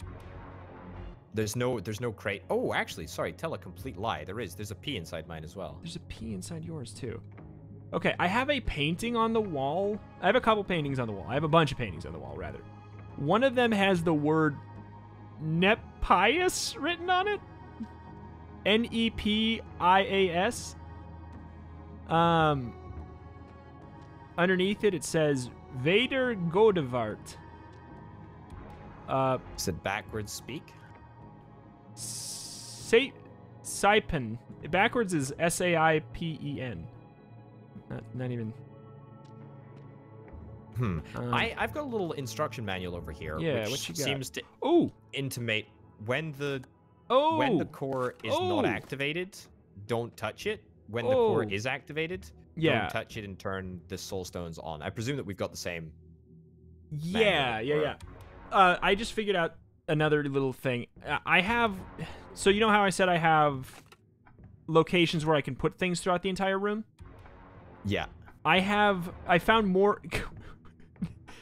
A: There's no there's no crate. Oh, actually, sorry, tell a complete lie. There is. There's a P inside mine as well.
B: There's a P inside yours too. Okay, I have a painting on the wall. I have a couple paintings on the wall. I have a bunch of paintings on the wall, rather. One of them has the word Nepias written on it. N E P I A S. Um. Underneath it, it says Vader Godevart. Uh,
A: Is it backwards speak?
B: Sa- Saipen. Backwards is S A I P E N. Not, not even.
A: Hmm.
B: Um,
A: I I've got a little instruction manual over here,
B: Yeah,
A: which
B: what you got?
A: seems to
B: Oh,
A: intimate when the
B: oh,
A: when the core is not
B: Oh.
A: activated, don't touch it. When the core
B: Oh.
A: is activated,
B: yeah,
A: don't touch it and turn the soul stones on. I presume that we've got the same.
B: yeah, yeah,
A: or-
B: yeah. Uh, I just figured out another little thing. Uh, I have, so you know how I said I have locations where I can put things throughout the entire room.
A: Yeah.
B: I have. I found more.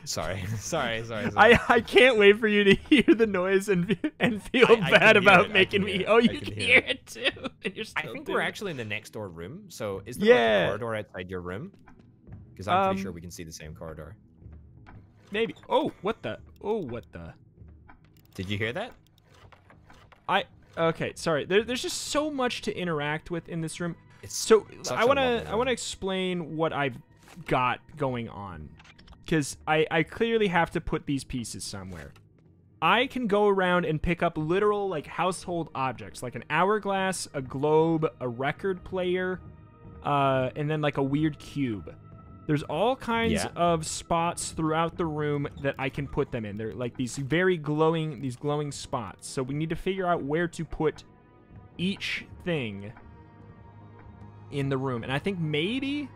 A: Sorry. sorry. Sorry. sorry.
B: I, I can't wait for you to hear the noise and and feel
A: I- I
B: bad about
A: it,
B: making me.
A: it,
B: Oh, you
A: can hear it.
B: too. And you're
A: I think we're
B: it.
A: actually in the next door room. So is there like a corridor outside your room? Because I'm pretty sure
B: Um,
A: we can see the same corridor.
B: maybe. Oh, what the? Oh, what the?
A: Did you hear that?
B: I okay. Sorry. There, there's just so much to interact with in this room.
A: It's
B: So I want to I want to explain what I've got going on because I I clearly have to put these pieces somewhere. I can go around and pick up literal like household objects like an hourglass, a globe, a record player, uh, and then like a weird cube. There's all kinds
A: Yeah.
B: of spots throughout the room that I can put them in. They're like these very glowing these glowing spots. So we need to figure out where to put each thing in the room. And I think maybe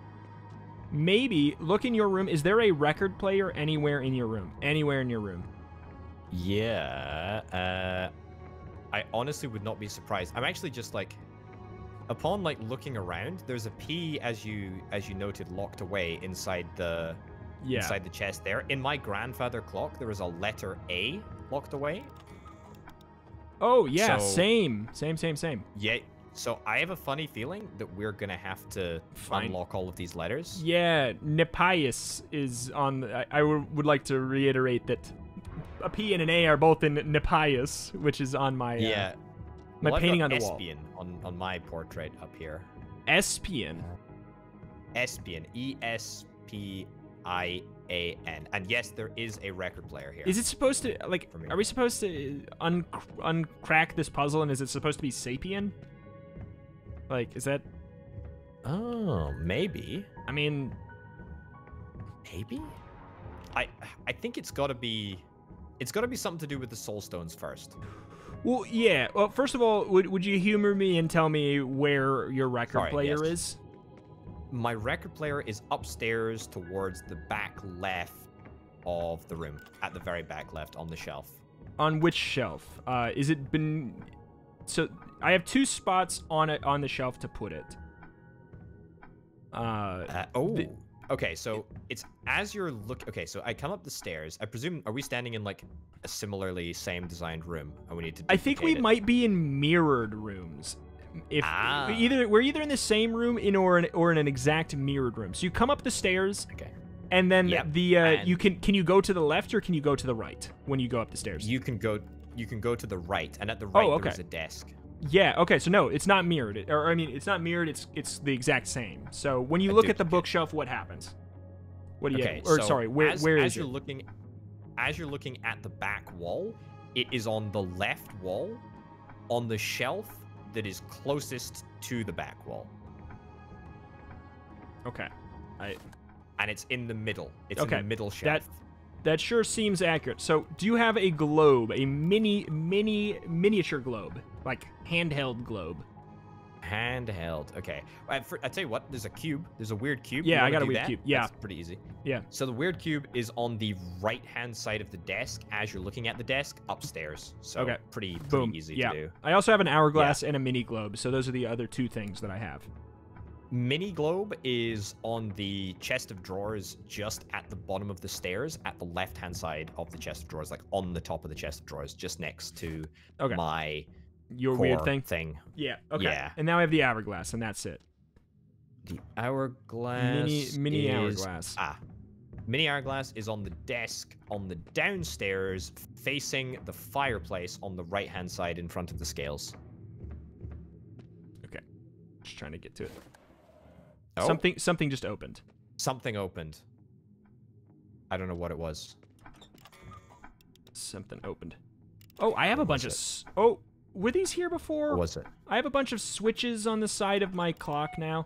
B: maybe look in your room. Is there a record player anywhere in your room? Anywhere in your room?
A: Yeah. Uh, I honestly would not be surprised. I'm actually just like, upon like looking around, there's a P as you as you noted locked away inside the
B: Yeah.
A: inside the chest there. In my grandfather clock, there is a letter A locked away.
B: Oh, yeah,
A: So-
B: same. Same, same, same.
A: Yeah. So I have a funny feeling that we're gonna have to
B: Fine.
A: unlock all of these letters.
B: Yeah, Nepias is on. The, I, I would like to reiterate that a P and an A are both in Nepias, which is on my uh, my
A: Well,
B: painting on the wall.
A: Espion on on my portrait up here.
B: Espion.
A: Espion. E S P I A N. And yes, there is a record player here.
B: Is it supposed to like? Are we supposed to un uncrack this puzzle? And is it supposed to be Sapien? Like, is that?
A: Oh, maybe.
B: I mean,
A: Maybe. I I think it's got to be. It's got to be something to do with the soul stones first.
B: well, yeah. Well, first of all, would would you humor me and tell me where your record
A: Sorry,
B: player
A: yes.
B: is?
A: My record player is upstairs towards the back left of the room, at the very back left on the shelf.
B: On which shelf? Uh, is it been? So I have two spots on it on the shelf to put it. Uh,
A: Uh, oh.
B: The-
A: okay, so it's as you're look. Okay, so I come up the stairs. I presume are we standing in like a similarly same designed room, and we need to.
B: I think we
A: it?
B: might be in mirrored rooms. If
A: Ah.
B: either we're either in the same room in or in, or in an exact mirrored room. So you come up the stairs
A: Okay.
B: and then
A: Yep,
B: the uh,
A: and-
B: you can can you go to the left or can you go to the right when you go up the stairs?
A: You can go. You can go to the right, and at the right
B: Oh, okay.
A: there's a desk.
B: Yeah. Okay. So no, it's not mirrored. Or I mean, it's not mirrored. It's it's the exact same. So when you look at the bookshelf, what happens? What do you?
A: Okay.
B: or
A: so
B: sorry, where
A: as,
B: where
A: as you're
B: it?
A: looking, as you're looking at the back wall, it is on the left wall, on the shelf that is closest to the back wall,
B: Okay. I
A: and it's in the middle. It's
B: Okay,
A: in the middle shelf.
B: That sure seems accurate. So, do you have a globe, a mini, mini, miniature globe, like handheld globe?
A: Handheld. Okay. I, for, I tell you what. There's a cube. There's a weird cube.
B: Yeah, I got a weird
A: that?
B: cube. Yeah.
A: That's pretty easy.
B: Yeah.
A: So the weird cube is on the right hand side of the desk as you're looking at the desk upstairs. So
B: Okay.
A: pretty pretty
B: Boom.
A: easy
B: yeah.
A: to do.
B: I also have an hourglass and a mini globe. So those are the other two things that I have.
A: Mini globe is on the chest of drawers just at the bottom of the stairs at the left hand side of the chest of drawers, like on the top of the chest of drawers, just next to
B: Okay.
A: my
B: Your weird thing.
A: thing.
B: Yeah. Okay.
A: Yeah.
B: And now I have the hourglass, and that's it.
A: The hourglass.
B: Mini mini
A: is-
B: hourglass.
A: Ah. Mini hourglass is on the desk on the downstairs facing the fireplace on the right hand side in front of the scales. Okay.
B: Just trying to get to it.
A: Oh,
B: Something something just opened.
A: something opened. I don't know what it was.
B: Something opened. Oh, I have a bunch of. S- oh, were these here before?
A: What was it?
B: I have a bunch of switches on the side of my clock now,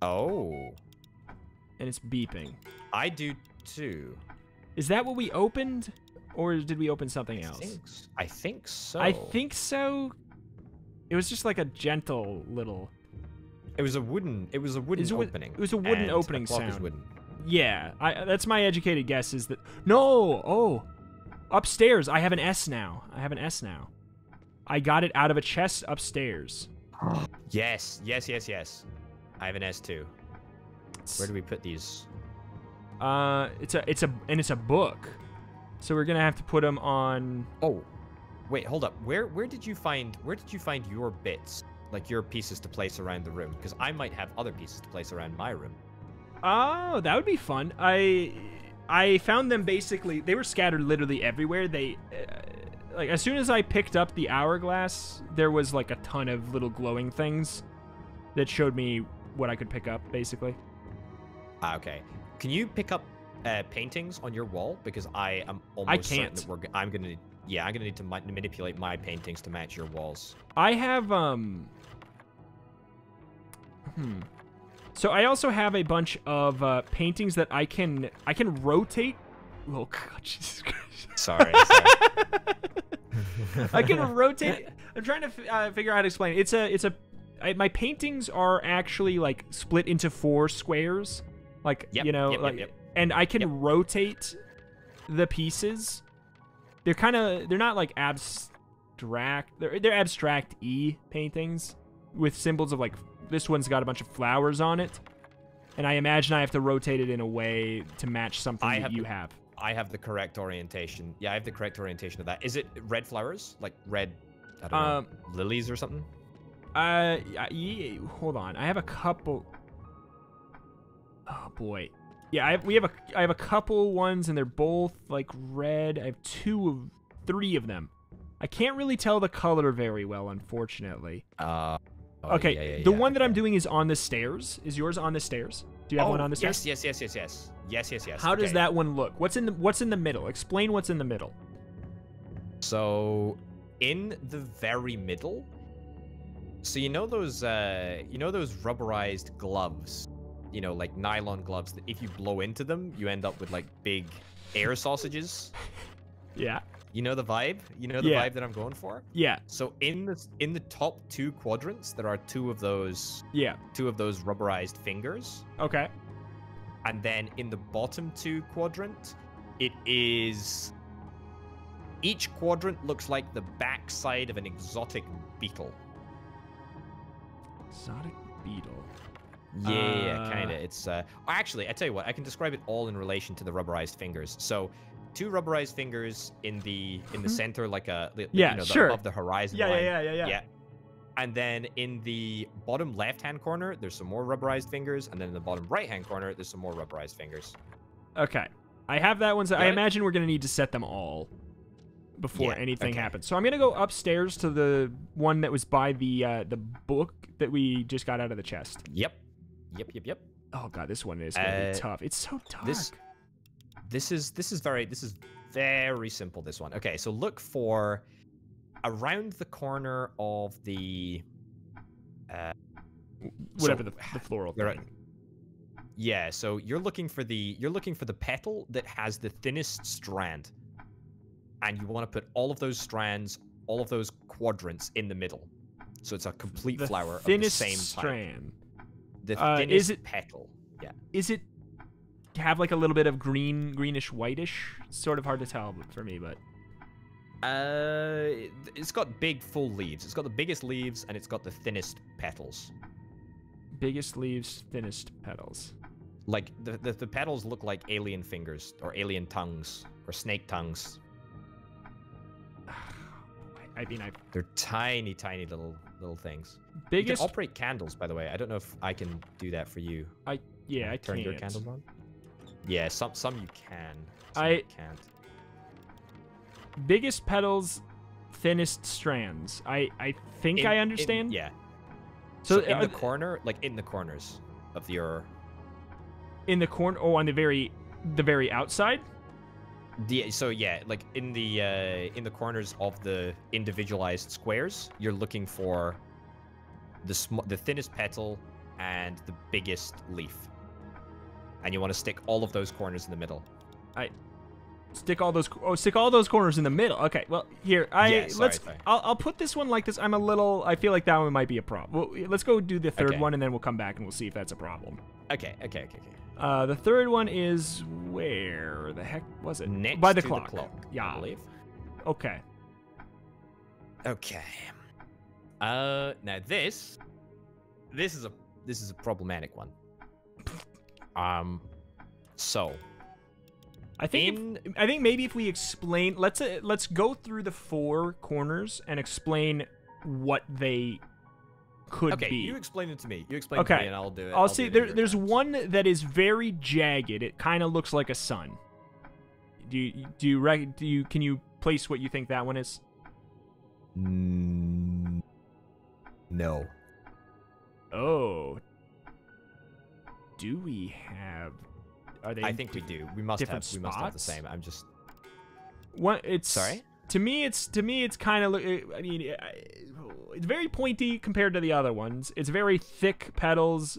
A: Oh,
B: and it's beeping.
A: I do too.
B: Is that what we opened, or did we open something
A: I
B: else?
A: think, I think so.
B: I think so. It was just like a gentle little.
A: It was a wooden. It was a wooden
B: it wo-
A: opening.
B: it was a wooden opening
A: the
B: sound.
A: wooden.
B: Yeah, I, that's my educated guess. Is that no? Oh, upstairs. I have an S now. I have an S now. I got it out of a chest upstairs.
A: Yes, yes, yes, yes. I have an S too. Where do we put these?
B: Uh, it's a it's a and it's a book, so we're gonna have to put them on.
A: Oh, wait, hold up. Where where did you find where did you find your bits, like your pieces to place around the room? Because I might have other pieces to place around my room.
B: Oh, that would be fun. I I found them basically. They were scattered literally everywhere. They. Uh, like as soon as I picked up the hourglass, there was like a ton of little glowing things that showed me what I could pick up, basically.
A: Ah, okay. Can you pick up uh, paintings on your wall? Because I am almost certain
B: can't.
A: that we're. I'm gonna. Yeah, I'm gonna need to ma- manipulate my paintings to match your walls.
B: I have um hmm. So I also have a bunch of uh, paintings that I can I can rotate. Oh God, Jesus Christ!
A: Sorry. sorry.
B: I can rotate. I'm trying to f- uh, figure out how to explain. it. It's a it's a I, my paintings are actually like split into four squares, like
A: Yep,
B: you know,
A: yep,
B: like,
A: yep.
B: and I can rotate the pieces. They're kind of they're not like abstract. They're they're abstract e paintings with symbols of like this one's got a bunch of flowers on it, and I imagine I have to rotate it in a way to match something
A: I
B: that
A: have
B: you have.
A: I have the correct orientation. Yeah, I have the correct orientation of that. Is it red flowers? Like red, I don't
B: Um,
A: know, lilies or something?
B: Uh, yeah, yeah, hold on. I have a couple. Oh boy, yeah. I have, we have a I have a couple ones, and they're both like red. I have two of three of them. I can't really tell the color very well, unfortunately.
A: Uh, oh,
B: okay,
A: yeah, yeah,
B: the
A: yeah,
B: one that I'm doing is on the stairs. Is yours on the stairs? Do you have
A: oh,
B: one on the stairs?
A: Yes, yes, yes, yes, yes, yes, yes, yes.
B: How does that one look? What's in the What's in the middle? Explain what's in the middle.
A: So, in the very middle, so you know those, uh, you know those rubberized gloves, you know, like nylon gloves that if you blow into them, you end up with like big air sausages.
B: Yeah,
A: You know the vibe. You know the
B: Yeah.
A: vibe that I'm going for.
B: yeah,
A: So in the in the top two quadrants, there are two of those
B: yeah.
A: two of those rubberized fingers,
B: Okay.
A: and then in the bottom two quadrant, it is. Each quadrant looks like the backside of an exotic beetle.
B: Exotic beetle.
A: Yeah,
B: Uh,
A: kind of. It's uh actually, I tell you what, I can describe it all in relation to the rubberized fingers. So, two rubberized fingers in the in the
B: Mhm.
A: center, like a
B: Yeah,
A: you know, the-
B: sure.
A: above the horizon
B: Yeah,
A: line.
B: yeah, yeah, yeah, yeah.
A: And then in the bottom left-hand corner, there's some more rubberized fingers, and then in the bottom right-hand corner, there's some more rubberized fingers.
B: Okay. I have that one. So I
A: it?
B: imagine we're going to need to set them all before
A: Yeah,
B: anything
A: okay.
B: happens. So I'm going to go upstairs to the one that was by the uh, the book that we just got out of the chest.
A: Yep. Yep, yep, yep.
B: Oh god, this one is going to
A: Uh,
B: be tough. It's so dark.
A: This this is this is very this is very simple this one. Okay, so look for around the corner of the uh,
B: Whatever
A: so-
B: the, the floral thing.
A: Yeah, so you're looking for the you're looking for the petal that has the thinnest strand. And you want to put all of those strands, all of those quadrants in the middle. So it's a complete
B: the
A: flower
B: thinnest
A: of the same type.
B: strand.
A: The
B: Uh, is
A: thinnest
B: it-
A: petal. Yeah.
B: Is it have like a little bit of green, greenish, whitish? Sort of hard to tell for me, but
A: Uh, it- it's got big full leaves. It's got the biggest leaves and it's got the thinnest petals.
B: biggest leaves, thinnest petals.
A: Like the, the the petals look like alien fingers or alien tongues or snake tongues.
B: I mean, I
A: They're tiny, tiny little little things.
B: biggest.
A: You can operate candles, by the way. I don't know if I can do that for you.
B: I yeah, I
A: turn
B: can't.
A: your candles on. Yeah, some some you can. Some
B: I-
A: you can't.
B: Biggest petals, thinnest strands. I I think
A: In-
B: I
A: in-
B: understand.
A: yeah.
B: So,
A: So, in
B: are
A: the corner, like in the corners of your
B: in the corner. Oh, on the very the very outside.
A: the so yeah, like in the uh in the corners of the individualized squares, you're looking for the sm- the thinnest petal and the biggest leaf. And you want to stick all of those corners in the middle.
B: I stick all those oh stick all those corners in the middle. Okay, well here I
A: Yeah, sorry,
B: let's
A: sorry.
B: I'll, I'll put this one like this. I'm a little I feel like that one might be a problem. Well, let's go do the third
A: Okay.
B: one and then we'll come back and we'll see if that's a problem.
A: Okay, okay, okay, okay.
B: Uh, the third one is where the heck was it?
A: Next
B: By the
A: to
B: clock.
A: the clock, I
B: Yeah.
A: believe.
B: Okay.
A: Okay. Uh, now this, this is a this is a problematic one. Um, so
B: I think
A: in
B: if, I think maybe if we explain let's uh, let's go through the four corners and explain what they could
A: okay,
B: be.
A: you explain it to me. You explain it to
B: Okay.
A: me, and I'll do it.
B: I'll,
A: I'll
B: see
A: it
B: there, there's
A: reverse.
B: one that is very jagged. It kind of looks like a sun. Do you do you rec- do you can you place what you think that one is?
A: Mm, no.
B: Oh. Do we have are they
A: I think we do. We must have.
B: different
A: We must have the same. I'm just
B: What it's
A: sorry.
B: To me, it's to me, it's kind of. I mean, it's very pointy compared to the other ones. It's very thick petals.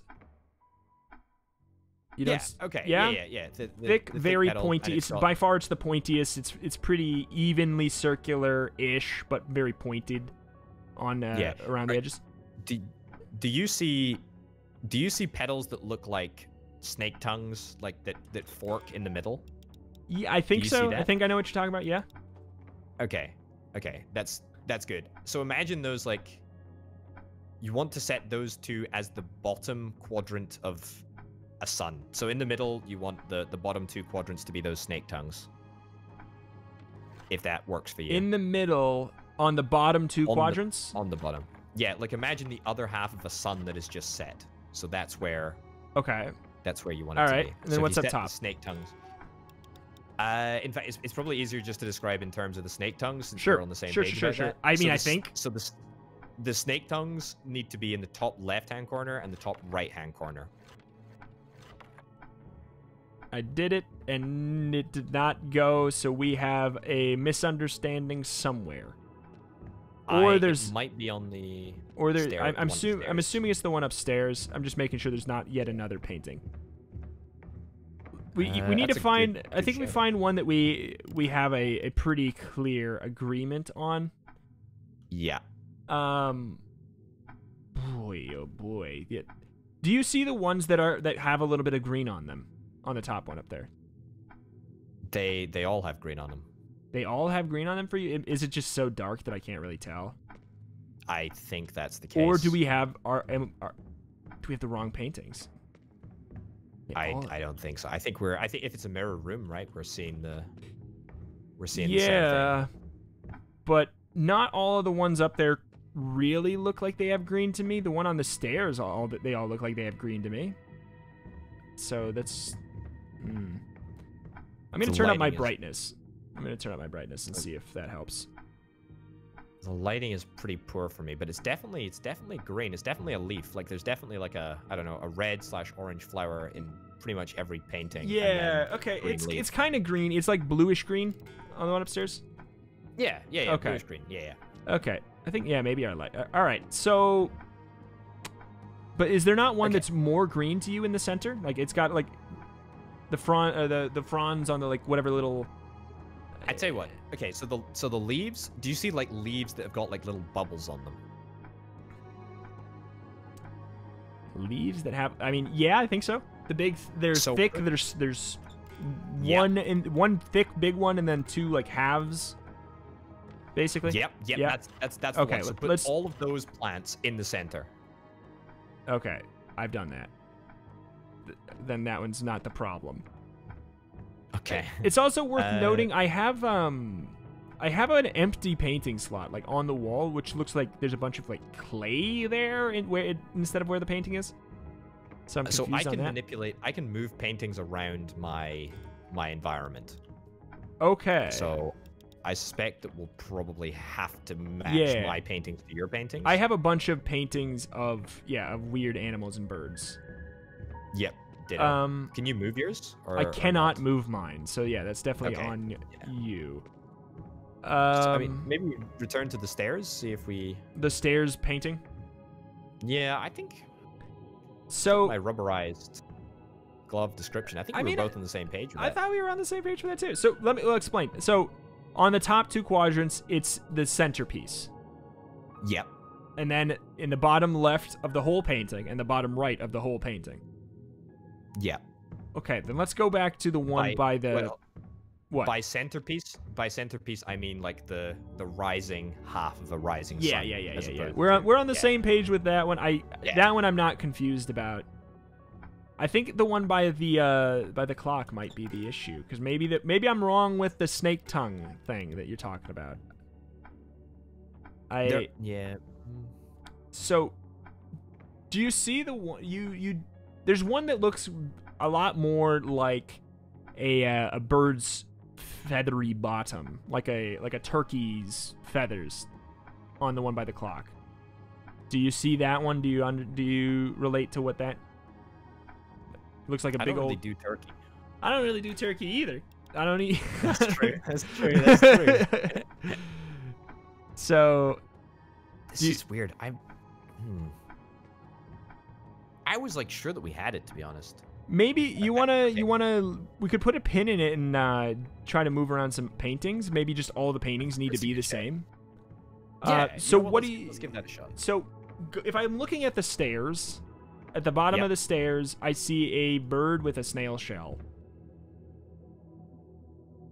B: You know,
A: yeah. Okay.
B: yeah?
A: Yeah. Yeah. The, the-
B: thick,
A: the
B: very pointy. It's, by far it's the pointiest. It's it's pretty evenly circular-ish, but very pointed on uh,
A: Yeah,
B: around the edges.
A: Do, do you see? Do you see petals that look like snake tongues, like that that fork in the middle?
B: Yeah, I think so. I think I know what you're talking about. Yeah.
A: Okay. Okay. That's that's good. So imagine those like you want to set those two as the bottom quadrant of a sun. So in the middle you want the the bottom two quadrants to be those snake tongues. If that works for you.
B: In the middle, on the bottom two
A: On the-
B: quadrants.
A: on the bottom. Yeah, like imagine the other half of a sun that is just set. So that's where
B: okay.
A: that's where you want
B: All
A: it to
B: right,
A: be.
B: and then
A: So
B: what's up
A: the
B: top?
A: Snake tongues. Uh, in fact, it's, it's probably easier just to describe in terms of the snake tongues since
B: Sure,
A: we're on the same
B: sure,
A: page
B: sure, sure.
A: that.
B: I
A: So
B: mean,
A: the
B: I think-
A: so. The the snake tongues need to be in the top left-hand corner and the top right-hand corner.
B: I did it, and it did not go. So we have a misunderstanding somewhere. Or
A: I-
B: there's-
A: might be on the
B: Or there,
A: stair-
B: I'm,
A: the
B: I'm, assuming it's the one upstairs. I'm just making sure there's not yet another painting. We,
A: Uh,
B: we need to find.
A: good-
B: I
A: good
B: think we find one that we we have a, a pretty clear agreement on.
A: yeah.
B: Um, boy, oh boy. Yeah. Do you see the ones that are that have a little bit of green on them on the top one up there?
A: They they all have green on them.
B: They all have green on them for you. Is it just so dark that I can't really tell?
A: I think that's the case.
B: Or do we have our, our do we have the wrong paintings?
A: I, I don't think so. I think we're I think if it's a mirror room, right? We're seeing the we're seeing the same thing.
B: yeah, but not all of the ones up there really look like they have green to me. The one on the stairs, all that they all look like they have green to me. So that's. Hmm. I'm gonna
A: The
B: turn up my brightness. I'm gonna turn up my brightness and see if that helps.
A: The lighting is pretty poor for me, but it's definitely it's definitely green. It's definitely a leaf. Like there's definitely like a I don't know a red slash orange flower in pretty much every painting.
B: Yeah. Okay. It's
A: leaf.
B: it's kind of green. It's like bluish green on the one upstairs.
A: yeah yeah yeah
B: Okay.
A: bluish green yeah yeah.
B: Okay. I think yeah, maybe I like. Uh, all right. So But is there not one
A: Okay.
B: that's more green to you in the center? Like it's got like the frond, uh, the the fronds on the like whatever little.
A: I tell you what. Okay, so the so the leaves. Do you see like leaves that have got like little bubbles on them?
B: leaves that have i mean yeah i think so the big there's
A: So-
B: thick there's there's
A: Yeah.
B: one in one thick big one and then two like halves basically
A: Yep, yep.
B: Yeah.
A: That's that's that's
B: Okay.
A: So put
B: let's-
A: all of those plants in the center.
B: okay i've done that Th- then that one's not the problem
A: Okay.
B: it's also worth
A: Uh,
B: noting i have um i have an empty painting slot like on the wall which looks like there's a bunch of like clay there in where it, instead of where the painting is so i'm
A: So I can manipulate. I can move paintings around my my environment.
B: okay
A: So I suspect that we'll probably have to match
B: Yeah.
A: my paintings to your paintings.
B: I have a bunch of paintings of yeah of weird animals and birds.
A: Yep. Ditto.
B: Um,
A: can you move yours? Or,
B: I cannot
A: not?
B: move mine, so yeah, that's definitely
A: Okay.
B: on
A: Yeah.
B: you. Um,
A: I mean, maybe return to the stairs. See if we.
B: the stairs painting.
A: Yeah, I think
B: So
A: my rubberized glove description. I think
B: I
A: we
B: mean,
A: were both on the same page. With
B: I
A: that.
B: thought we were on the same page for that too. So let me let explain. So on the top two quadrants, it's the centerpiece,
A: Yep.
B: and then in the bottom left of the whole painting and the bottom right of the whole painting.
A: Yep.
B: Okay, then let's go back to the one by, the
A: well,
B: what?
A: by centerpiece. By centerpiece, I mean like the the rising half of a rising
B: Yeah,
A: sun.
B: yeah, yeah, yeah, yeah. We're on, we're on the
A: yeah.
B: same page with that one. I
A: Yeah.
B: that one I'm not confused about. I think the one by the uh by the clock might be the issue because maybe that maybe I'm wrong with the snake tongue thing that you're talking about. I
A: There- yeah.
B: so do you see the one you you there's one that looks a lot more like a uh, a bird's feathery bottom like a like a turkey's feathers on the one by the clock do you see that one do you under, do you relate to what that looks like a
A: I
B: big
A: don't
B: old
A: really do turkey.
B: i don't really do turkey either i don't eat
A: That's true. That's true. That's true.
B: so
A: This
B: You-
A: is weird. I'm. Hmm. I was like sure that we had it, to be honest.
B: Maybe you wanna you wanna we could put a pin in it and uh, try to move around some paintings. Maybe just all the paintings need to be the same.
A: Yeah.
B: Uh,
A: you
B: so
A: know
B: what
A: let's,
B: do you?
A: Let's give that a shot.
B: So if I'm looking at the stairs, at the bottom
A: Yep.
B: of the stairs, I see a bird with a snail shell.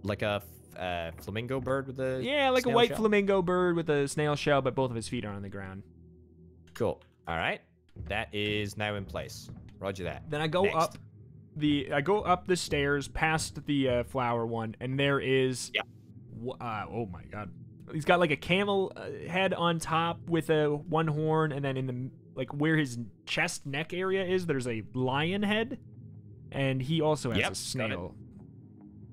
A: Like a uh, flamingo bird with a.
B: Yeah, like a white
A: shell?
B: flamingo bird with a snail shell, but both of his feet are on the ground.
A: Cool. All right. That is now in place. Roger that.
B: Then I go
A: Next.
B: up the I go up the stairs past the uh, flower one, and there is.
A: Yep.
B: wh- Uh, oh my god. He's got like a camel uh, head on top with a one horn, and then in the like where his chest neck area is, there's a lion head, and he also has
A: Yep,
B: a
A: got it.
B: snail.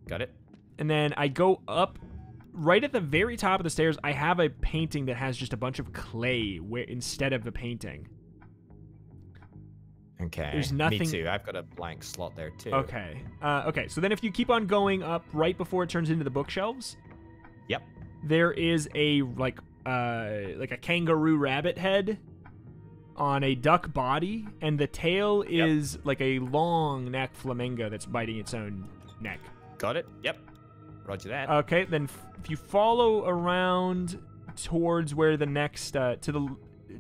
A: Got it.
B: And then I go up. Right at the very top of the stairs, I have a painting that has just a bunch of clay where instead of the painting.
A: Okay.
B: There's nothing-
A: Me too. I've got a blank slot there too.
B: Okay. Uh, okay. So then, if you keep on going up right before it turns into the bookshelves,
A: Yep.
B: there is a like uh like a kangaroo rabbit head on a duck body, and the tail
A: Yep.
B: is like a long neck flamingo that's biting its own neck.
A: Got it. Yep. Roger that.
B: Okay. Then f- if you follow around towards where the next uh, to the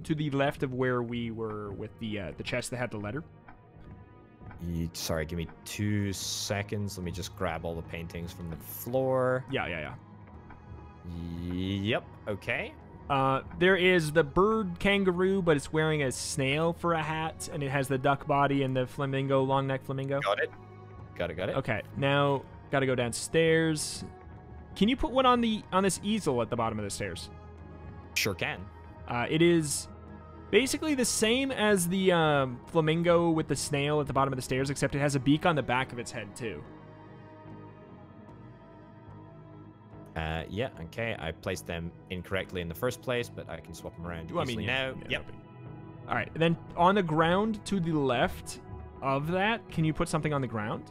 B: to the left of where we were with the uh, the chest that had the letter.
A: You- sorry, give me two seconds. Let me just grab all the paintings from the floor.
B: Yeah. Yeah. Yeah.
A: Yep. Okay.
B: Uh, there is the bird kangaroo, but it's wearing a snail for a hat, and it has the duck body and the flamingo, long neck flamingo.
A: Got it. Got it. Got it.
B: Okay, now gotta go downstairs. Can you put one on the on this easel at the bottom of the stairs?
A: Sure can.
B: Uh, it is basically the same as the um, flamingo with the snail at the bottom of the stairs, except it has a beak on the back of its head too.
A: Uh, yeah. Okay. I placed them incorrectly in the first place, but I can swap them around
B: Well, I mean,
A: now.
B: yeah,
A: yep.
B: All right, then on the ground to the left of that, can you put something on the ground?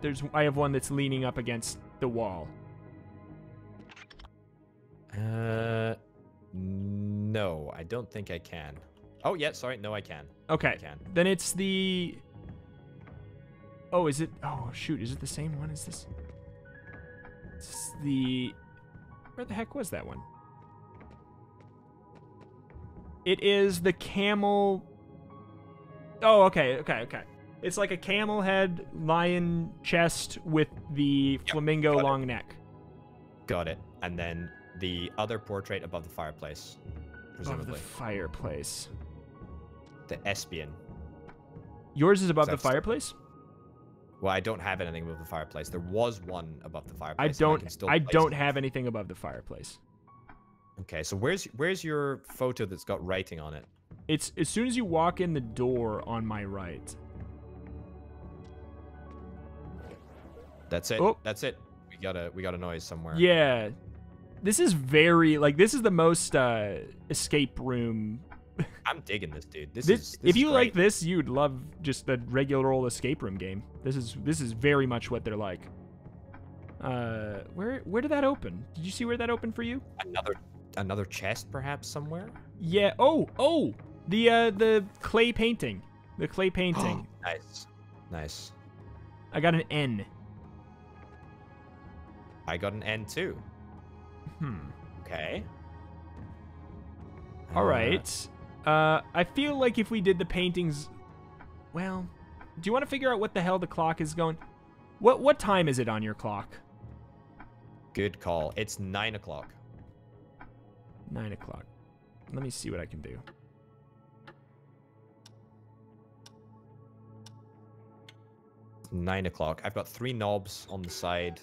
B: There's I have one that's leaning up against the wall.
A: Uh, no, I don't think I can. Oh yeah, sorry. No, I can.
B: Okay.
A: I can.
B: Then it's the. Oh, is it? Oh shoot! Is it the same one as this? It's the. Where the heck was that one? It is the camel. Oh, okay, okay, okay. It's like a camel head lion chest with the flamingo
A: got it.
B: long neck.
A: Got it. And then the other portrait above the fireplace,
B: Above the fireplace.
A: The Espion.
B: Yours is above the fireplace.
A: Well, I don't have anything above the fireplace. There was one above the fireplace. and
B: don't.
A: still
B: I don't
A: it.
B: have anything above the fireplace.
A: Okay, so where's where's your photo that's got writing on it?
B: It's as soon as you walk in the door on my right.
A: That's it.
B: Oh.
A: That's it. We got a we got a noise somewhere.
B: Yeah. This is very like this is the most uh escape room.
A: I'm digging this, dude. This,
B: This,
A: is. This
B: if
A: is
B: you like this, you'd love just the regular old escape room game. This is this is very much what they're like. Uh where where did that open? Did you see where that opened for you?
A: another another chest perhaps somewhere.
B: Yeah. Oh, oh. The uh the clay painting. The clay painting.
A: nice, nice.
B: I got an N.
A: I got an N too.
B: Hmm.
A: Okay.
B: All
A: Uh,
B: right. Uh, I feel like if we did the paintings, well, do you want to figure out what the hell the clock is going? What what time is it on your clock?
A: Good call. It's nine o'clock.
B: Nine o'clock. Let me see what I can do.
A: Nine o'clock. I've got three knobs on the side.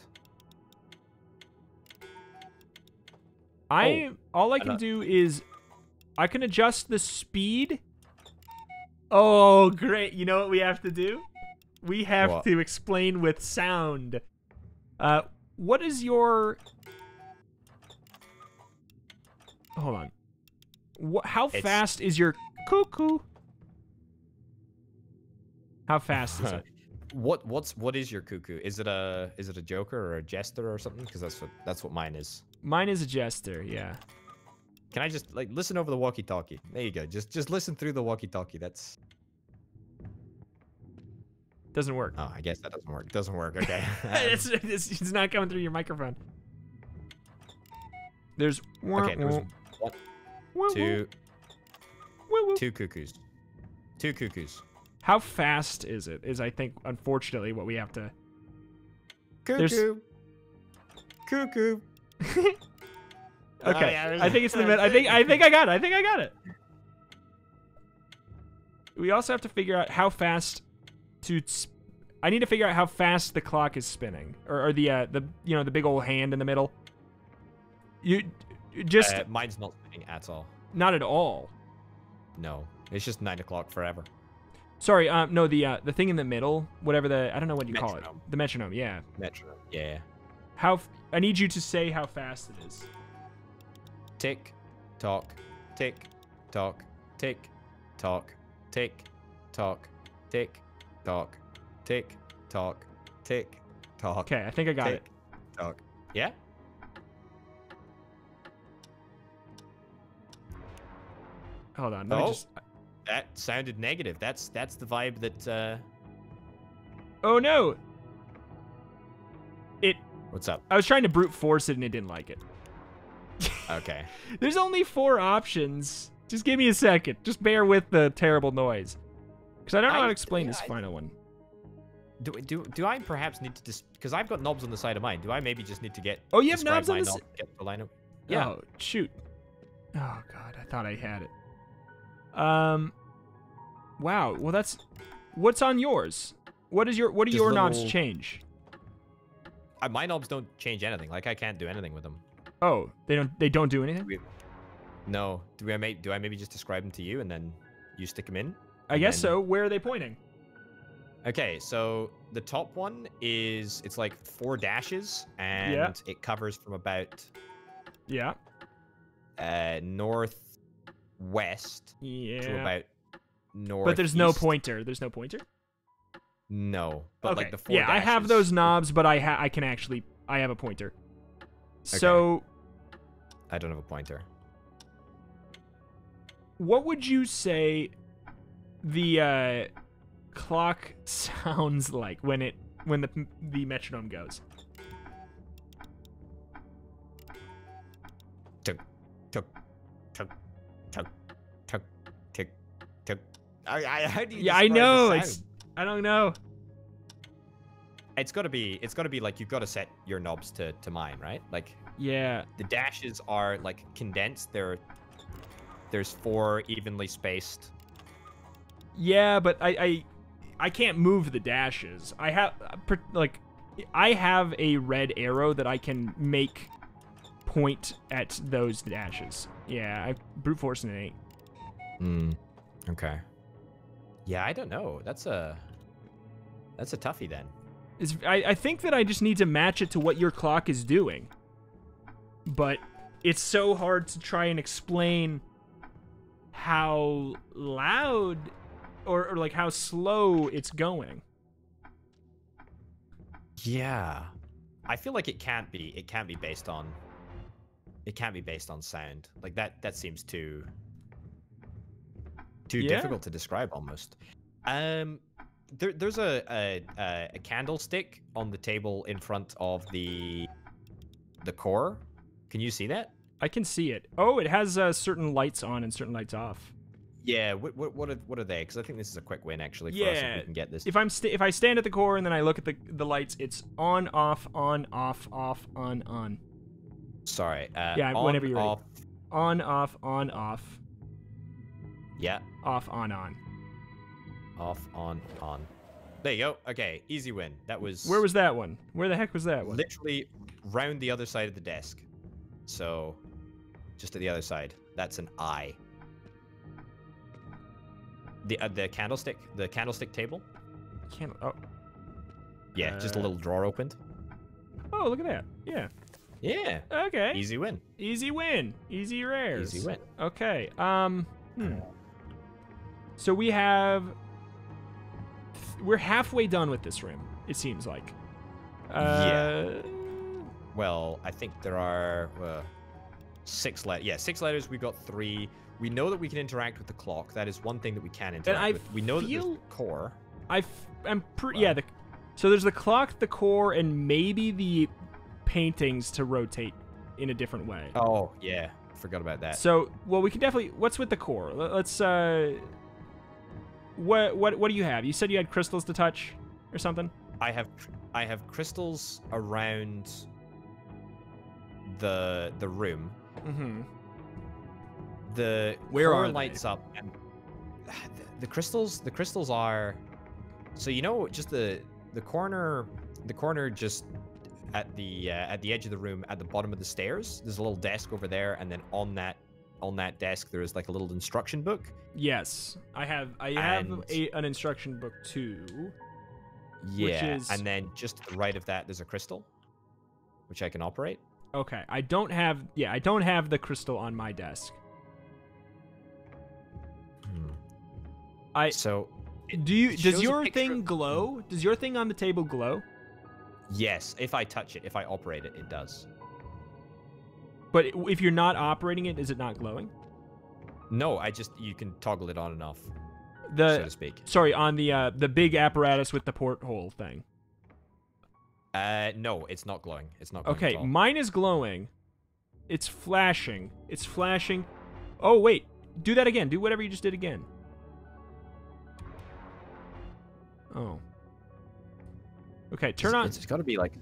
B: I all I can do is I can adjust the speed. Oh, great! You know what we have to do? We have
A: What?
B: to explain with sound. Uh, what is your? Hold on. What? How
A: It's-
B: fast is your cuckoo? How fast is it?
A: What what's what is your cuckoo? Is it a is it a joker or a jester or something? Because that's what that's what mine is.
B: Mine is a jester. Yeah.
A: Can I just like listen over the walkie-talkie? There you go. Just just listen through the walkie-talkie. That's
B: Doesn't work.
A: oh, I guess that doesn't work. Doesn't work. Okay.
B: it's, it's, it's not coming through your microphone. There's
A: okay. There was one, two, two cuckoos. Two cuckoos.
B: How fast is it? Is I think unfortunately what we have to. There's-
A: Cuckoo. Cuckoo.
B: Okay,
A: Oh, yeah,
B: I think it's in the middle. I think I think I got it. I think I got it. We also have to figure out how fast to. I need to figure out how fast the clock is spinning, or, or the uh, the you know the big old hand in the middle. You just
A: Uh, mine's not spinning at all.
B: not at all.
A: No, it's just nine o'clock forever.
B: Sorry, um, no, the uh, the thing in the middle, whatever the I don't know what you call it, the metronome. Yeah.
A: Metronome. Yeah.
B: How f- I need you to say how fast it is.
A: Tick, tock, tick, tock, tick, tock, tick, tock, tick, tock, tick, tock, tick, tock.
B: Okay, I think I got
A: tick,
B: it.
A: tock. Yeah.
B: Hold on.
A: Oh.
B: just.
A: That sounded negative. That's that's the vibe that. uh
B: Oh no! It.
A: What's up?
B: I was trying to brute force it and it didn't like it.
A: Okay.
B: There's only four options. Just give me a second. Just bear with the terrible noise. Because I don't know how to explain
A: yeah,
B: this
A: I-
B: final one.
A: Do do do I perhaps need to just because I've got knobs on the side of mine? Do I maybe just need to get?
B: Oh, you have knobs on the side?
A: knob to get the lineup? Yeah.
B: Oh, shoot. Oh, God. I thought I had it. Um. Wow. Well, that's. What's on yours? What is your What do
A: Just
B: your knobs change?
A: Uh, my knobs don't change anything. Like I can't do anything with them.
B: Oh, they don't. They don't do anything.
A: We- No. Do I make? Do I maybe just describe them to you and then you stick them in?
B: I guess
A: then-
B: so. Where are they pointing?
A: Okay, so the top one is it's like four dashes and it covers from about
B: Yeah.
A: uh northwest
B: yeah to
A: about north.
B: But there's no pointer. There's no pointer.
A: No, but
B: okay.
A: like the four.
B: yeah, I have those knobs, but I ha- I can actually I have a pointer. Okay. So
A: I don't have a pointer.
B: what would you say the uh, clock sounds like when it when the the metronome goes?
A: Tick, tick, tick, tick, tick, tick, tick. I, I, how do you
B: Yeah, I know. It's I don't know.
A: It's gotta be. It's gotta be like you've got to set your knobs to to mine, right? Like
B: Yeah.
A: the dashes are like condensed. There, there's four evenly spaced.
B: Yeah, but I I I can't move the dashes. I have like I have a red arrow that I can make point at those dashes. Yeah, I brute force an eight.
A: Hmm. Okay. Yeah, I don't know. That's a. That's a toughie then.
B: It's, I, I think that I just need to match it to what your clock is doing. But it's so hard to try and explain how loud or, or like how slow it's going.
A: Yeah. I feel like it can't be. It can't be based on. It can't be based on sound. Like that. That seems too. Too
B: Yeah.
A: difficult to describe almost. Um, there, there's a, a a a candlestick on the table in front of the the core. Can you see that?
B: I can see it. Oh, it has uh, certain lights on and certain lights off.
A: Yeah. What what what are, what are they? Because I think this is a quick win actually for us if
B: Yeah,
A: we can get this.
B: If I'm if I stand at the core and then I look at the the lights, it's on, off, on, off, off, on, on,
A: Sorry. Uh,
B: Yeah,
A: on,
B: whenever you're ready. on, off, on, off,
A: Yeah.
B: off, on, on.
A: Off. On. On. There you go. Okay. Easy win. That was.
B: Where was that one? Where the heck was that one?
A: literally round the other side of the desk. So, just to the other side. That's an eye. The uh, the candlestick, the candlestick table.
B: Can't. Oh,
A: Yeah, just a
B: Uh,
A: little drawer opened.
B: oh, look at that. Yeah.
A: Yeah,
B: Okay.
A: easy win.
B: Easy win. Easy rares.
A: Easy win.
B: Okay. Um. Hmm. So we have. We're halfway done with this room. It seems like. Uh,
A: Well, I think there are uh, six letters. Yeah, six letters. We've got three. We know that we can interact with the clock. That is one thing that we can interact
B: I
A: with. We know that there's the core.
B: I f- I'm pretty. Yeah. The, so there's the clock, the core, and maybe the paintings to rotate in a different way.
A: Oh yeah, forgot about that.
B: So, well, we can definitely. What's with the core? Let- Let's. uh What what what do you have? You said you had crystals to touch, or something.
A: I have I have crystals around the the room.
B: Mm-hmm.
A: The
B: Where are they?
A: lights up and the, the crystals the crystals are so you know just the the corner the corner just at the uh, at the edge of the room at the bottom of the stairs there's a little desk over there and then on that on that desk there is like a little instruction book
B: Yes, I have. I have a, an instruction book too.
A: yeah
B: is-
A: and then just to the right of that there's a crystal which I can operate
B: Okay, I don't have. Yeah, I don't have the crystal on my desk. I
A: so
B: do you. Does your thing glow? Does your thing on the table glow?
A: Yes, if I touch it, if I operate it, it does.
B: But if you're not operating it, is it not glowing?
A: No, I just you can toggle it on and off,
B: The
A: so to speak.
B: sorry on the uh the big apparatus with the porthole thing.
A: Uh, no, it's not glowing. It's not glowing
B: Okay, mine is glowing. It's flashing. It's flashing. Oh wait, do that again. Do whatever you just did again. Oh. Okay, turn on.
A: It's, it's got to be like.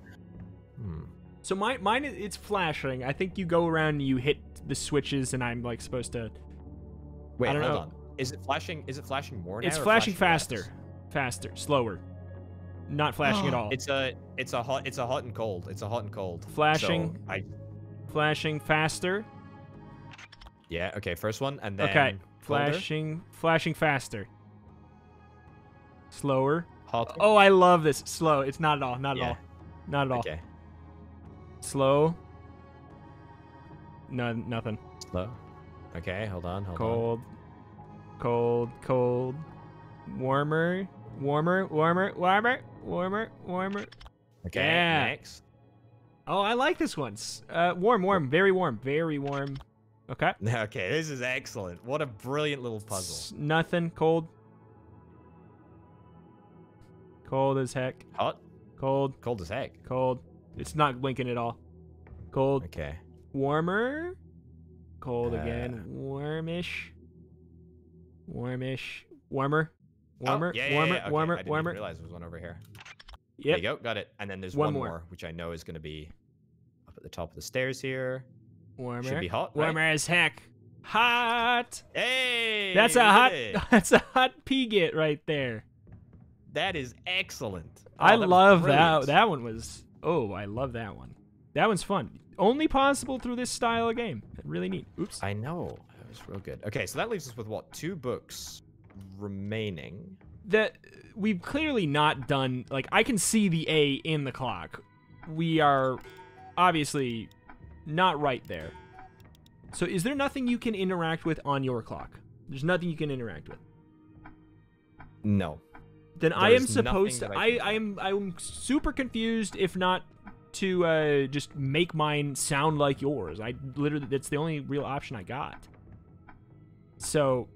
A: Hmm.
B: So mine, mine, is- it's flashing. I think you go around and you hit the switches, and I'm like supposed to.
A: Wait,
B: I don't
A: hold
B: know.
A: on. Is it flashing? Is it flashing more now?
B: It's
A: or
B: flashing
A: less?
B: faster, faster, slower. Not flashing at all.
A: It's a, it's a hot, it's a hot and cold. It's a hot and cold.
B: Flashing.
A: So I,
B: flashing faster.
A: yeah. Okay, first one, and then.
B: okay,
A: colder,
B: flashing, flashing faster. Slower.
A: Hotter.
B: Oh, I love this. Slow. It's not at all. Not at
A: Yeah.
B: all. Not at all.
A: Okay.
B: Slow. No, nothing.
A: Slow. Okay, hold on. Hold on.
B: Cold. Cold. Cold. Warmer. Warmer. Warmer. Warmer. Warmer. Warmer.
A: Okay.
B: Yeah.
A: Next.
B: Oh, I like this one. Uh, warm, warm, very warm, very warm. Okay.
A: Okay, this is excellent. What a brilliant little
B: S-
A: puzzle.
B: nothing. Cold. Cold as heck.
A: Hot,
B: Cold.
A: cold as heck.
B: Cold. It's not blinking at all. Cold.
A: Okay.
B: Warmer. Cold
A: Uh,
B: again. Warmish. Warmish. Warmer. Oh, warmer.
A: Oh, yeah, yeah,
B: warmer.
A: yeah, okay,
B: warmer.
A: I didn't
B: warmer.
A: even realize there was one over here.
B: Yep.
A: There you go, got it. And then there's
B: One
A: one,
B: more.
A: more. which I know is going to be up at the top of the stairs here.
B: Warmer.
A: Should be hot, right?
B: Warmer as heck. Hot.
A: Hey,
B: That's a hot.
A: it.
B: That's a hot Piget right there.
A: That is excellent. Oh,
B: I
A: that
B: love that. That one was. Oh, I love that one. That one's fun. Only possible through this style of game. Really neat. Oops.
A: I know. That was real good. Okay, so that leaves us with what? Two books remaining.
B: that we've clearly not done like I can see the A in the clock. We are obviously not right there. So is there nothing you can interact with on your clock? There's nothing you can interact with.
A: No.
B: Then I am supposed to I,
A: I
B: I am I'm super confused if not to uh just make mine sound like yours. I literally that's the only real option I got. So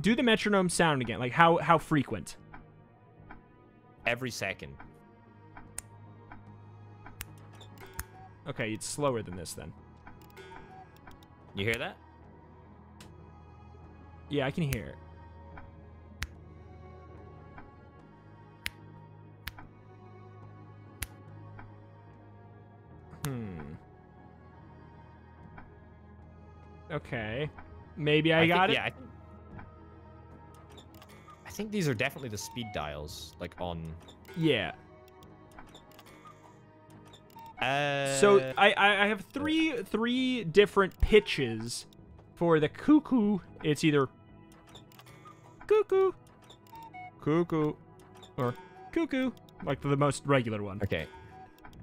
B: do the metronome sound again. Like how how frequent?
A: Every second.
B: Okay, it's slower than this then.
A: You hear that?
B: Yeah, I can hear it. Hmm. Okay. Maybe I, got
A: think,
B: it.
A: Yeah. I, think, these are definitely the speed dials, like on.
B: Yeah.
A: Uh,
B: So I, I have three three different pitches for the cuckoo. It's either cuckoo, cuckoo, or cuckoo, like the most regular one.
A: okay.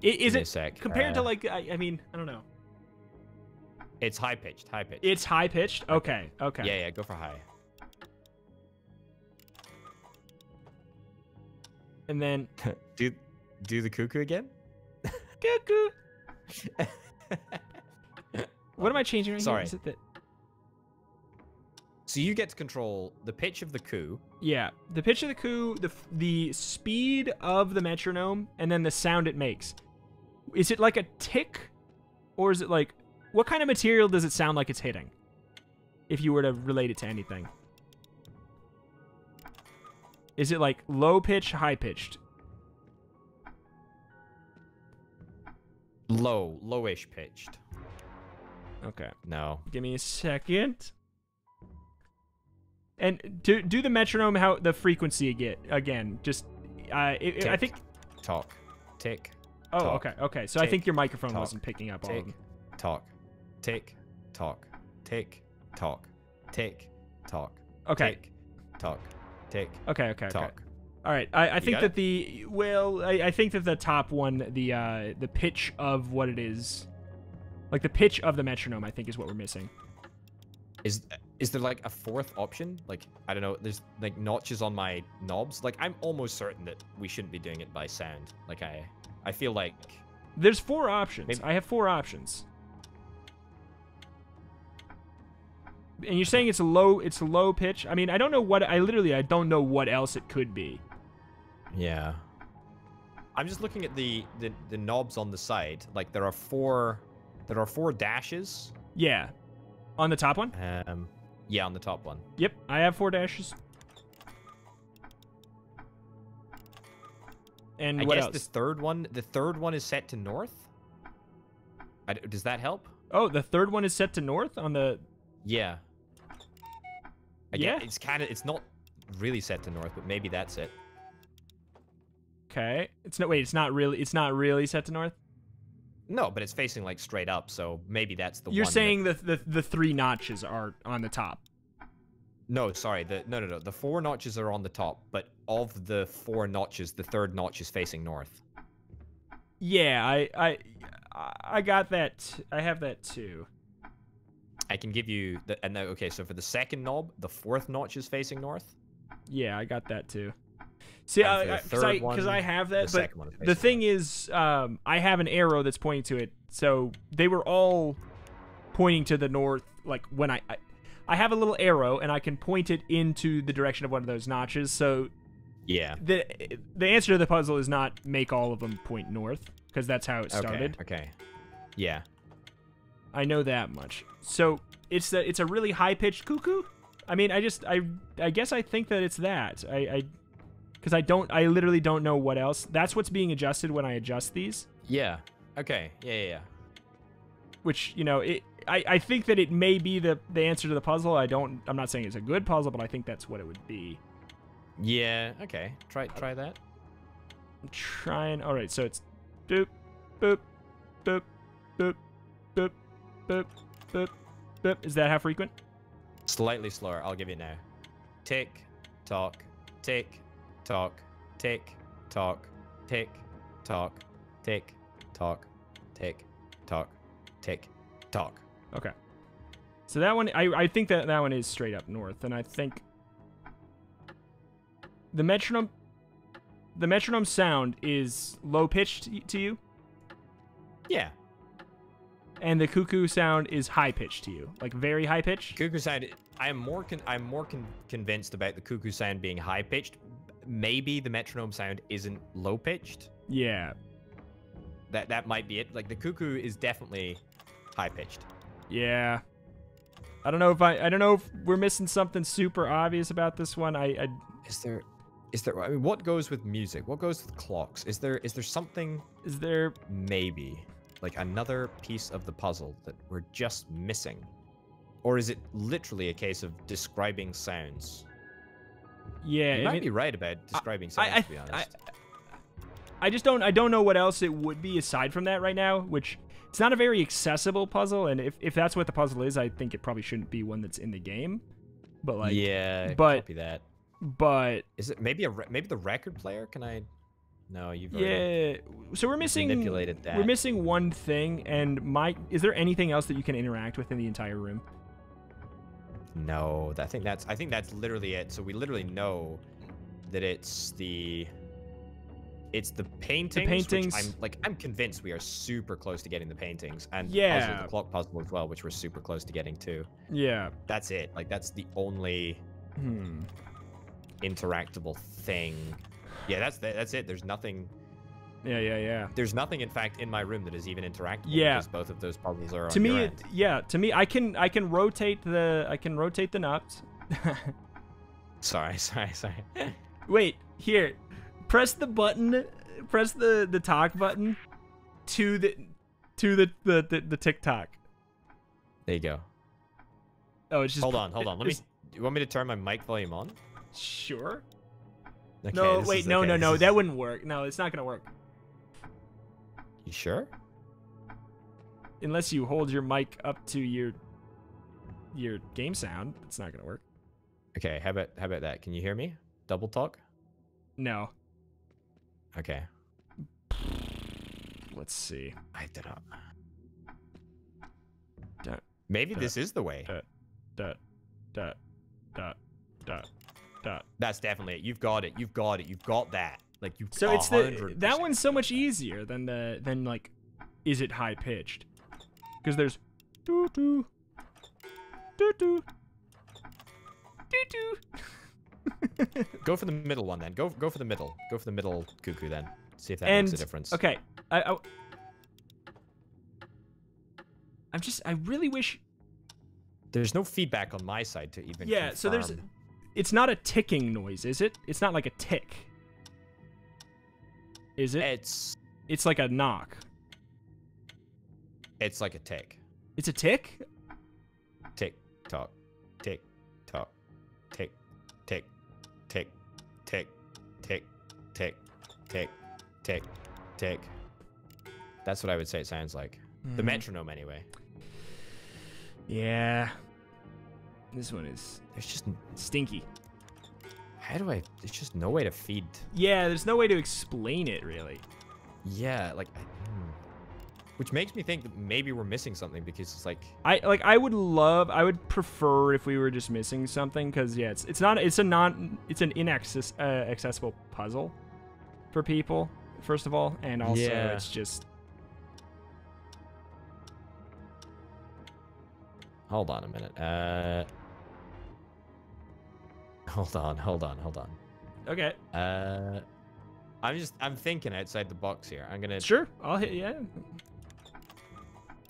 B: Is
A: a
B: it compared to
A: Uh,
B: like I, I mean I don't know.
A: It's high pitched. High pitched.
B: It's high pitched. Okay. Okay.
A: Yeah, yeah. Go for high.
B: And then
A: Do do the cuckoo again.
B: cuckoo. What am I changing right
A: Sorry.
B: here? Is it?
A: So you get to control the pitch of the coo.
B: Yeah, the pitch of the coo, the the speed of the metronome, and then the sound it makes. Is it like a tick, or is it like what kind of material does it sound like it's hitting? If you were to relate it to anything, is it like low pitch, high pitched?
A: Low, lowish pitched.
B: Okay,
A: No.
B: give me a second. And do do the metronome how the frequency again again just uh it, it- I think
A: Talk. Tick.
B: oh
A: tock,
B: okay okay so I think your microphone
A: tock,
B: wasn't picking up all of
A: Tick.
B: them.
A: Talk. Tick. Talk. Tick. Talk. Tick. Talk.
B: Okay.
A: Tick. Talk. Tick.
B: Okay, okay, okay.
A: Talk.
B: All right. I, I think that
A: it?
B: the well, I, I think that the top one, the uh, the pitch of what it is, like the pitch of the metronome, I think is what we're missing.
A: Is is there like a fourth option? Like I don't know. There's like notches on my knobs. Like I'm almost certain that we shouldn't be doing it by sound. Like I I feel like
B: There's four options.
A: Maybe-
B: I have four options. And you're saying it's a low, it's a low pitch. I mean, I don't know what. I literally, I don't know what else it could be.
A: yeah. I'm just looking at the, the the knobs on the side. Like there are four there are four dashes.
B: Yeah, on the top one.
A: Um yeah, on the top one.
B: Yep, I have four dashes. And
A: I
B: what
A: guess
B: else?
A: the third one the third one is set to north. I d does that help?
B: Oh, the third one is set to north on the.
A: Yeah. I
B: Yeah?
A: It's kind of it's not really set to north, but maybe that's it.
B: Okay, it's no wait. It's not really. It's not really set to north.
A: No, but it's facing like straight up, so maybe that's the one.
B: You're
A: one. that-
B: saying the, the the three notches are on the top.
A: No, sorry. The no, no, no. The four notches are on the top, but of the four notches, the third notch is facing north.
B: Yeah, I I I got that. I have that too.
A: I can give you the and the, okay. So for the second knob, the fourth notch is facing north.
B: Yeah, I got that too. See,
A: the
B: because I because I
A: one,
B: have
A: the
B: that, but
A: one is
B: the thing is, um, I have an arrow that's pointing to it. So they were all pointing to the north like when I, I I have a little arrow and I can point it into the direction of one of those notches. So
A: Yeah.
B: the the answer to the puzzle is not make all of them point north because that's how it started.
A: Okay. Okay. Yeah.
B: I know that much. So it's it's a really high pitched cuckoo. I mean, I just I I guess I think that it's that. I I because I don't I literally don't know what else. That's what's being adjusted when I adjust these.
A: Yeah. Okay. Yeah. Yeah. yeah.
B: Which you know it. I, I think that it may be the, the answer to the puzzle. I don't. I'm not saying it's a good puzzle, but I think that's what it would be.
A: Yeah. Okay. Try try that.
B: I'm trying. All right, so it's boop, boop, boop, boop, boop, boop, boop, boop. Is that how frequent?
A: Slightly slower. I'll give you now. Tick, tock, tick, tock, tick, tock, tick, tock, tick, tock, tick, tock, tick, tock.
B: Okay. So that one, I, I think that that one is straight up north, and I think the metronome, the metronome sound is low pitched to you,
A: Yeah.
B: And the cuckoo sound is high pitched to you, like very high pitched.
A: Cuckoo sound. I am more con- I'm more con- convinced about the cuckoo sound being high pitched. Maybe the metronome sound isn't low pitched.
B: Yeah,
A: That that might be it. Like the cuckoo is definitely high pitched.
B: yeah. I don't know if I, I don't know if we're missing something super obvious about this one. I, I
A: Is there is there I mean what goes with music? What goes with clocks? Is there is there something
B: is there
A: maybe like another piece of the puzzle that we're just missing? Or is it literally a case of describing sounds?
B: yeah
A: you
B: I
A: might
B: mean-
A: be right about describing sounds,
B: I, I,
A: to be honest.
B: I just don't I don't know what else it would be aside from that right now, which it's not a very accessible puzzle, and if, if that's what the puzzle is, I think it probably shouldn't be one that's in the game. But like
A: yeah,
B: but-
A: that.
B: but
A: Is it maybe a re- maybe the record player? Can I? No, you've
B: yeah so we're missing
A: manipulated that.
B: we're missing one thing and my is there anything else that you can interact with in the entire room?
A: No, I think that's I think that's literally it. So we literally know that it's the it's the paintings. which
B: paintings.
A: I'm like I'm convinced we are super close to getting the paintings and
B: Yeah.
A: also the clock puzzle as well, which we're super close to getting too.
B: Yeah.
A: That's it. Like that's the only
B: Hmm.
A: interactable thing. Yeah, that's that's it. There's nothing.
B: Yeah, yeah, yeah.
A: There's nothing, in fact, in my room that is even interactable.
B: Yeah.
A: because both of those puzzles are
B: to
A: on
B: me
A: your
B: it,
A: end.
B: yeah, to me I can I can rotate the I can rotate the knobs.
A: Sorry, sorry, sorry.
B: Wait, here. Press the button. Press the the talk button to the to the the the, the TikTok.
A: there you go.
B: Oh, it's just
A: Hold on, hold on. Let me. You want me to turn my mic volume on?
B: Sure.
A: Okay,
B: no, wait, no,
A: okay,
B: no, no. That wouldn't work. No, it's not gonna work
A: You sure?
B: unless you hold your mic up to your your game sound. It's not gonna work.
A: Okay, how about how about that? Can you hear me? Double talk.
B: No.
A: Okay.
B: Let's see.
A: I don't know. Maybe
B: Uh,
A: this is the way.
B: dot, dot, dot, dot, dot, dot.
A: That's definitely it. You've got it. You've got it. You've got that. Like you.
B: So it's the
A: 100%.
B: that one's so much easier than the than like, is it high pitched? Because there's doo doo doo doo doo doo.
A: Go for the middle one then. Go go for the middle. Go for the middle cuckoo then. See if that
B: and
A: makes a difference.
B: okay, I, I I'm just I really wish
A: There's no feedback on my side to even.
B: yeah. So there's
A: confirm.
B: It's not a ticking noise, is it? It's not like a tick. Is it?
A: It's
B: It's like a knock.
A: it's like a tick.
B: It's a tick?
A: Tick tock. Tick tock. Tick tick tick tick tick tick tick tick tick. That's what I would say it sounds like. The
B: Mhm.
A: metronome anyway.
B: Yeah. This one is
A: There's just
B: stinky.
A: how do I there's just no way to feed
B: Yeah, there's no way to explain it really.
A: Yeah, like hmm. which makes me think that maybe we're missing something because it's like
B: I like I would love I would prefer if we were just missing something cuz yeah, it's it's not it's a non it's an inaccess uh, accessible puzzle for people first of all and also
A: Yeah.
B: it's just
A: hold on a minute. Uh, hold on, hold on, hold on.
B: Okay.
A: Uh, I'm just I'm thinking outside the box here. I'm gonna.
B: Sure. I'll hit. Yeah.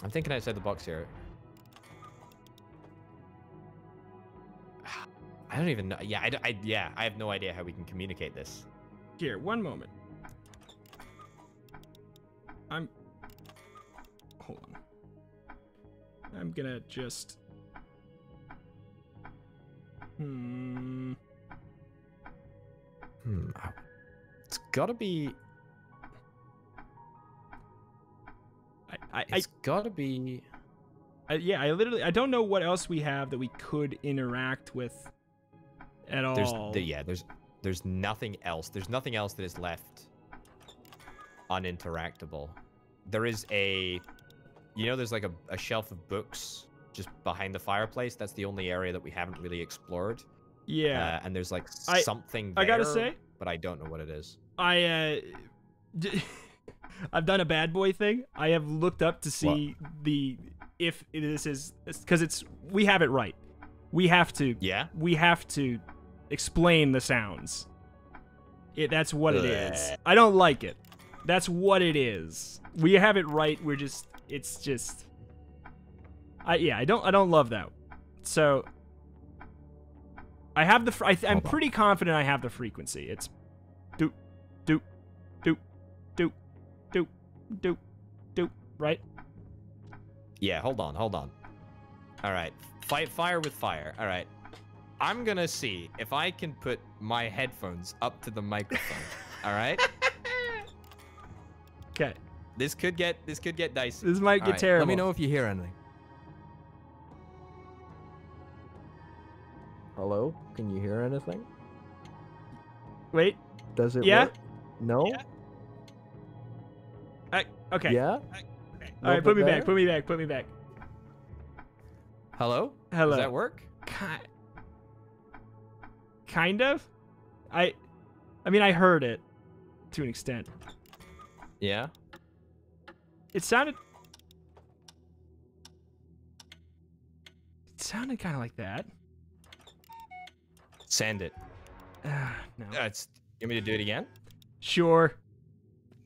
A: I'm thinking outside the box here. I don't even know. Yeah, I, I yeah, I have no idea how we can communicate this.
B: Here, one moment. I'm. Hold on. I'm gonna just. Hmm.
A: Hmm. It's gotta be.
B: I, I, I,
A: It's gotta be.
B: I, yeah, I literally, I don't know what else we have that we could interact with at
A: There's
B: all.
A: the, yeah. There's there's nothing else. There's nothing else that is left uninteractable. There is a, you know, there's like a, a shelf of books just behind the fireplace. That's the only area that we haven't really explored.
B: yeah.
A: Uh, and there's like
B: I-
A: something.
B: I gotta say-
A: but I don't know what it is.
B: I uh d- I've done a bad boy thing. I have looked up to see the if this is cuz it's we have it right. We have to
A: Yeah.
B: we have to explain the sounds. It that's what it is. I don't like it. That's what it is. We have it right. We're just it's just I yeah, I don't I don't love that. So I have the I, I'm pretty confident I have the frequency. It's doop doop doop doop doop doop doop right?
A: Yeah. Hold on. Hold on. All right. Fight fire with fire. All right. I'm gonna see if I can put my headphones up to the microphone. all right.
B: Okay.
A: This could get this could get dicey.
B: This might get
D: Alright,
B: terrible.
D: Let me know if you hear anything. Hello? Can you hear anything?
B: Wait.
D: Does it
B: Yeah?
D: work? No?
A: Yeah.
B: I, okay.
D: Yeah?
B: All right, put me back. Put me back. Put me back.
A: Hello.
B: Hello.
A: Does that work?
B: Ki- kind of. I, I mean, I heard it to an extent.
A: Yeah.
B: It sounded. It sounded kind of like that.
A: Send it.
B: Ah, no.
A: Uh, it's, you want me to do it again?
B: Sure.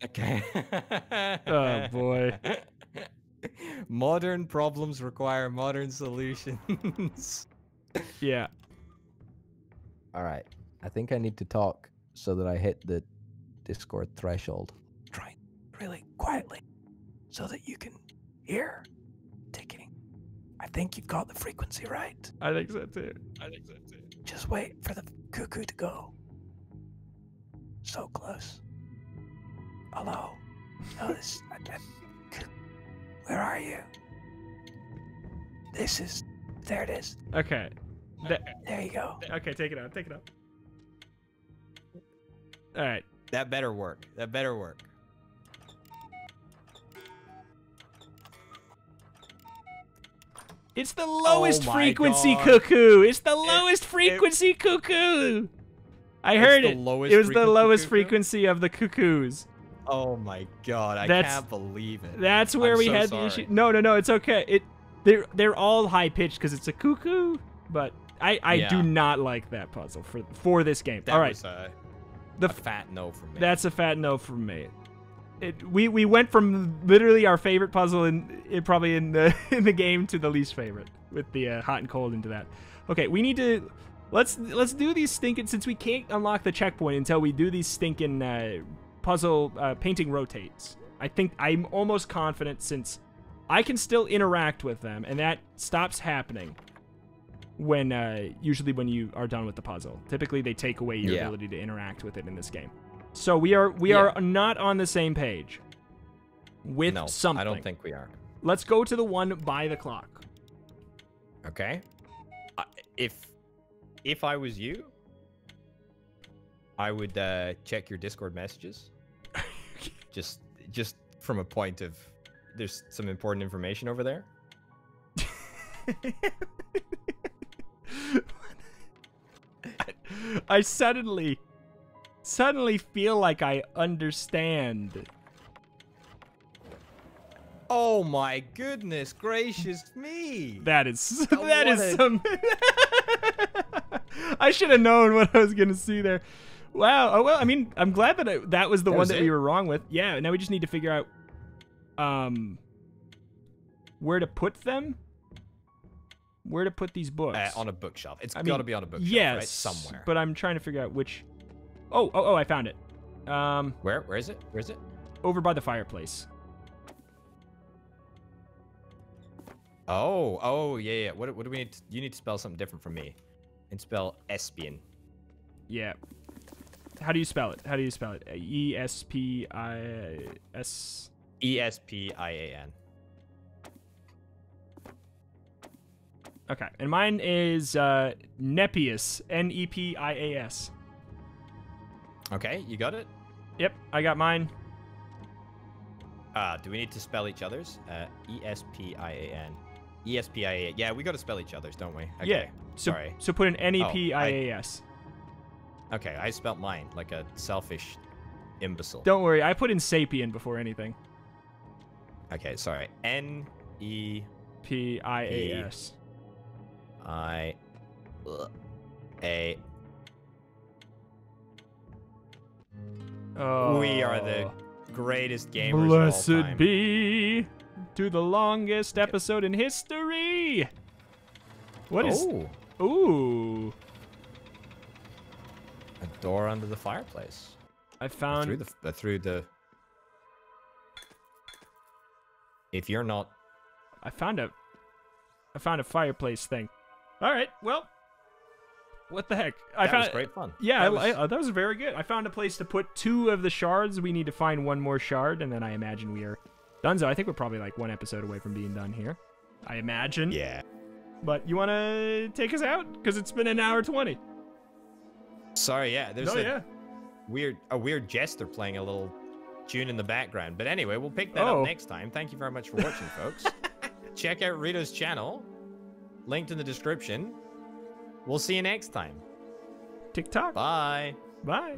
A: Okay.
B: Oh, boy.
A: Modern problems require modern solutions.
B: Yeah.
D: Alright. I think I need to talk so that I hit the Discord threshold. Try really quietly so that you can hear ticketing. I think you've got the frequency right.
B: I think so too.
A: I think so too.
D: Just wait for the cuckoo to go. So close. Hello. No, this. I, I, where are you? This is. There it is.
B: Okay. That,
D: There you go.
B: okay, take it out. Take it out. All right.
A: That better work. That better work.
B: It's the oh lowest
A: Oh
B: frequency
A: God.
B: cuckoo. It's the lowest frequency cuckoo. I heard it. it was the lowest
A: cuckoo?
B: frequency of the cuckoos.
A: Oh my god, I
B: That's-
A: can't believe it.
B: That's where
A: I'm
B: we
A: so
B: had
A: sorry.
B: the issue. No, no, no. It's okay. It they're they're all high pitched because it's a cuckoo. But I I do not like that puzzle for for this game.
A: That
B: all right,
A: was a,
B: the
A: a fat no for me.
B: That's a fat no for me. It, we we went from literally our favorite puzzle in, in probably in the in the game to the least favorite with the uh, hot and cold into that. Okay, we need to let's let's do these stinking since we can't unlock the checkpoint until we do these stinking uh, puzzle uh, painting rotates. I think I'm almost confident since I can still interact with them and that stops happening when uh, usually when you are done with the puzzle. Typically they take away your
A: Yeah.
B: ability to interact with it in this game. So we are we
A: Yeah.
B: are not on the same page with
A: no,
B: something.
A: I don't think we are.
B: Let's go to the one by the clock.
A: Okay. I if if I was you, I would uh, check your Discord messages. just just from a point of there's some important information over there.
B: I suddenly suddenly feel like I understand.
A: Oh my goodness gracious me!
B: That is
A: Oh,
B: that is
A: a-
B: some. I should have known what I was gonna see there. Wow. Oh well. I mean, I'm glad that I, that was the
A: That
B: one
A: was
B: that
A: it?
B: we were wrong with. Yeah. Now we just need to figure out, um, where to put them. Where to put these books?
A: Uh, on a bookshelf. It's got to be on a bookshelf,
B: yes,
A: right? Somewhere.
B: But I'm trying to figure out which. Oh, oh, oh! I found it. Um,
A: Where? Where is it? Where is it?
B: over by the fireplace.
A: Oh, oh, yeah, yeah. What, what do we need? To, you need to spell something different from me. And spell Espion.
B: Yeah. How do you spell it? How do you spell it? E S P I S.
A: E S P I A N.
B: Okay, and mine is uh, Nepius. N E P I A S.
A: Okay, you got it.
B: Yep, I got mine.
A: Uh, do we need to spell each other's? Uh, E S P I A N. E S P I A. Yeah, we got to spell each other's, don't we? Okay.
B: Yeah. So,
A: Sorry.
B: So put an N E
A: Oh,
B: P I A S.
A: Okay, I spelt mine like a selfish imbecile.
B: Don't worry, I put in sapien before anything.
A: Okay, sorry. N E
B: P I A S.
A: I A.
B: Oh.
A: We are the greatest gamers
B: Blessed
A: of all time.
B: be to the longest episode in history. What is?
A: Oh,
B: Ooh,
A: a door under the fireplace.
B: I found.
A: through the uh, through the. If you're not,
B: I found a. I found a fireplace thing. All right. Well. What the heck? I
A: that
B: found
A: was great fun.
B: Yeah,
A: that was,
B: I, uh, that was very good. I found a place to put two of the shards. We need to find one more shard, and then I imagine we are done. So I think we're probably like one episode away from being done here. I imagine.
A: yeah.
B: But you want to take us out? Because it's been an hour 20.
A: Sorry, yeah. There's
B: oh,
A: a
B: yeah.
A: weird a weird jester playing a little tune in the background. But anyway, we'll pick that
B: Oh.
A: up next time. Thank you very much for watching, folks. Check out Rito's channel, linked in the description. We'll see you next time.
B: TikTok.
A: Bye.
B: Bye.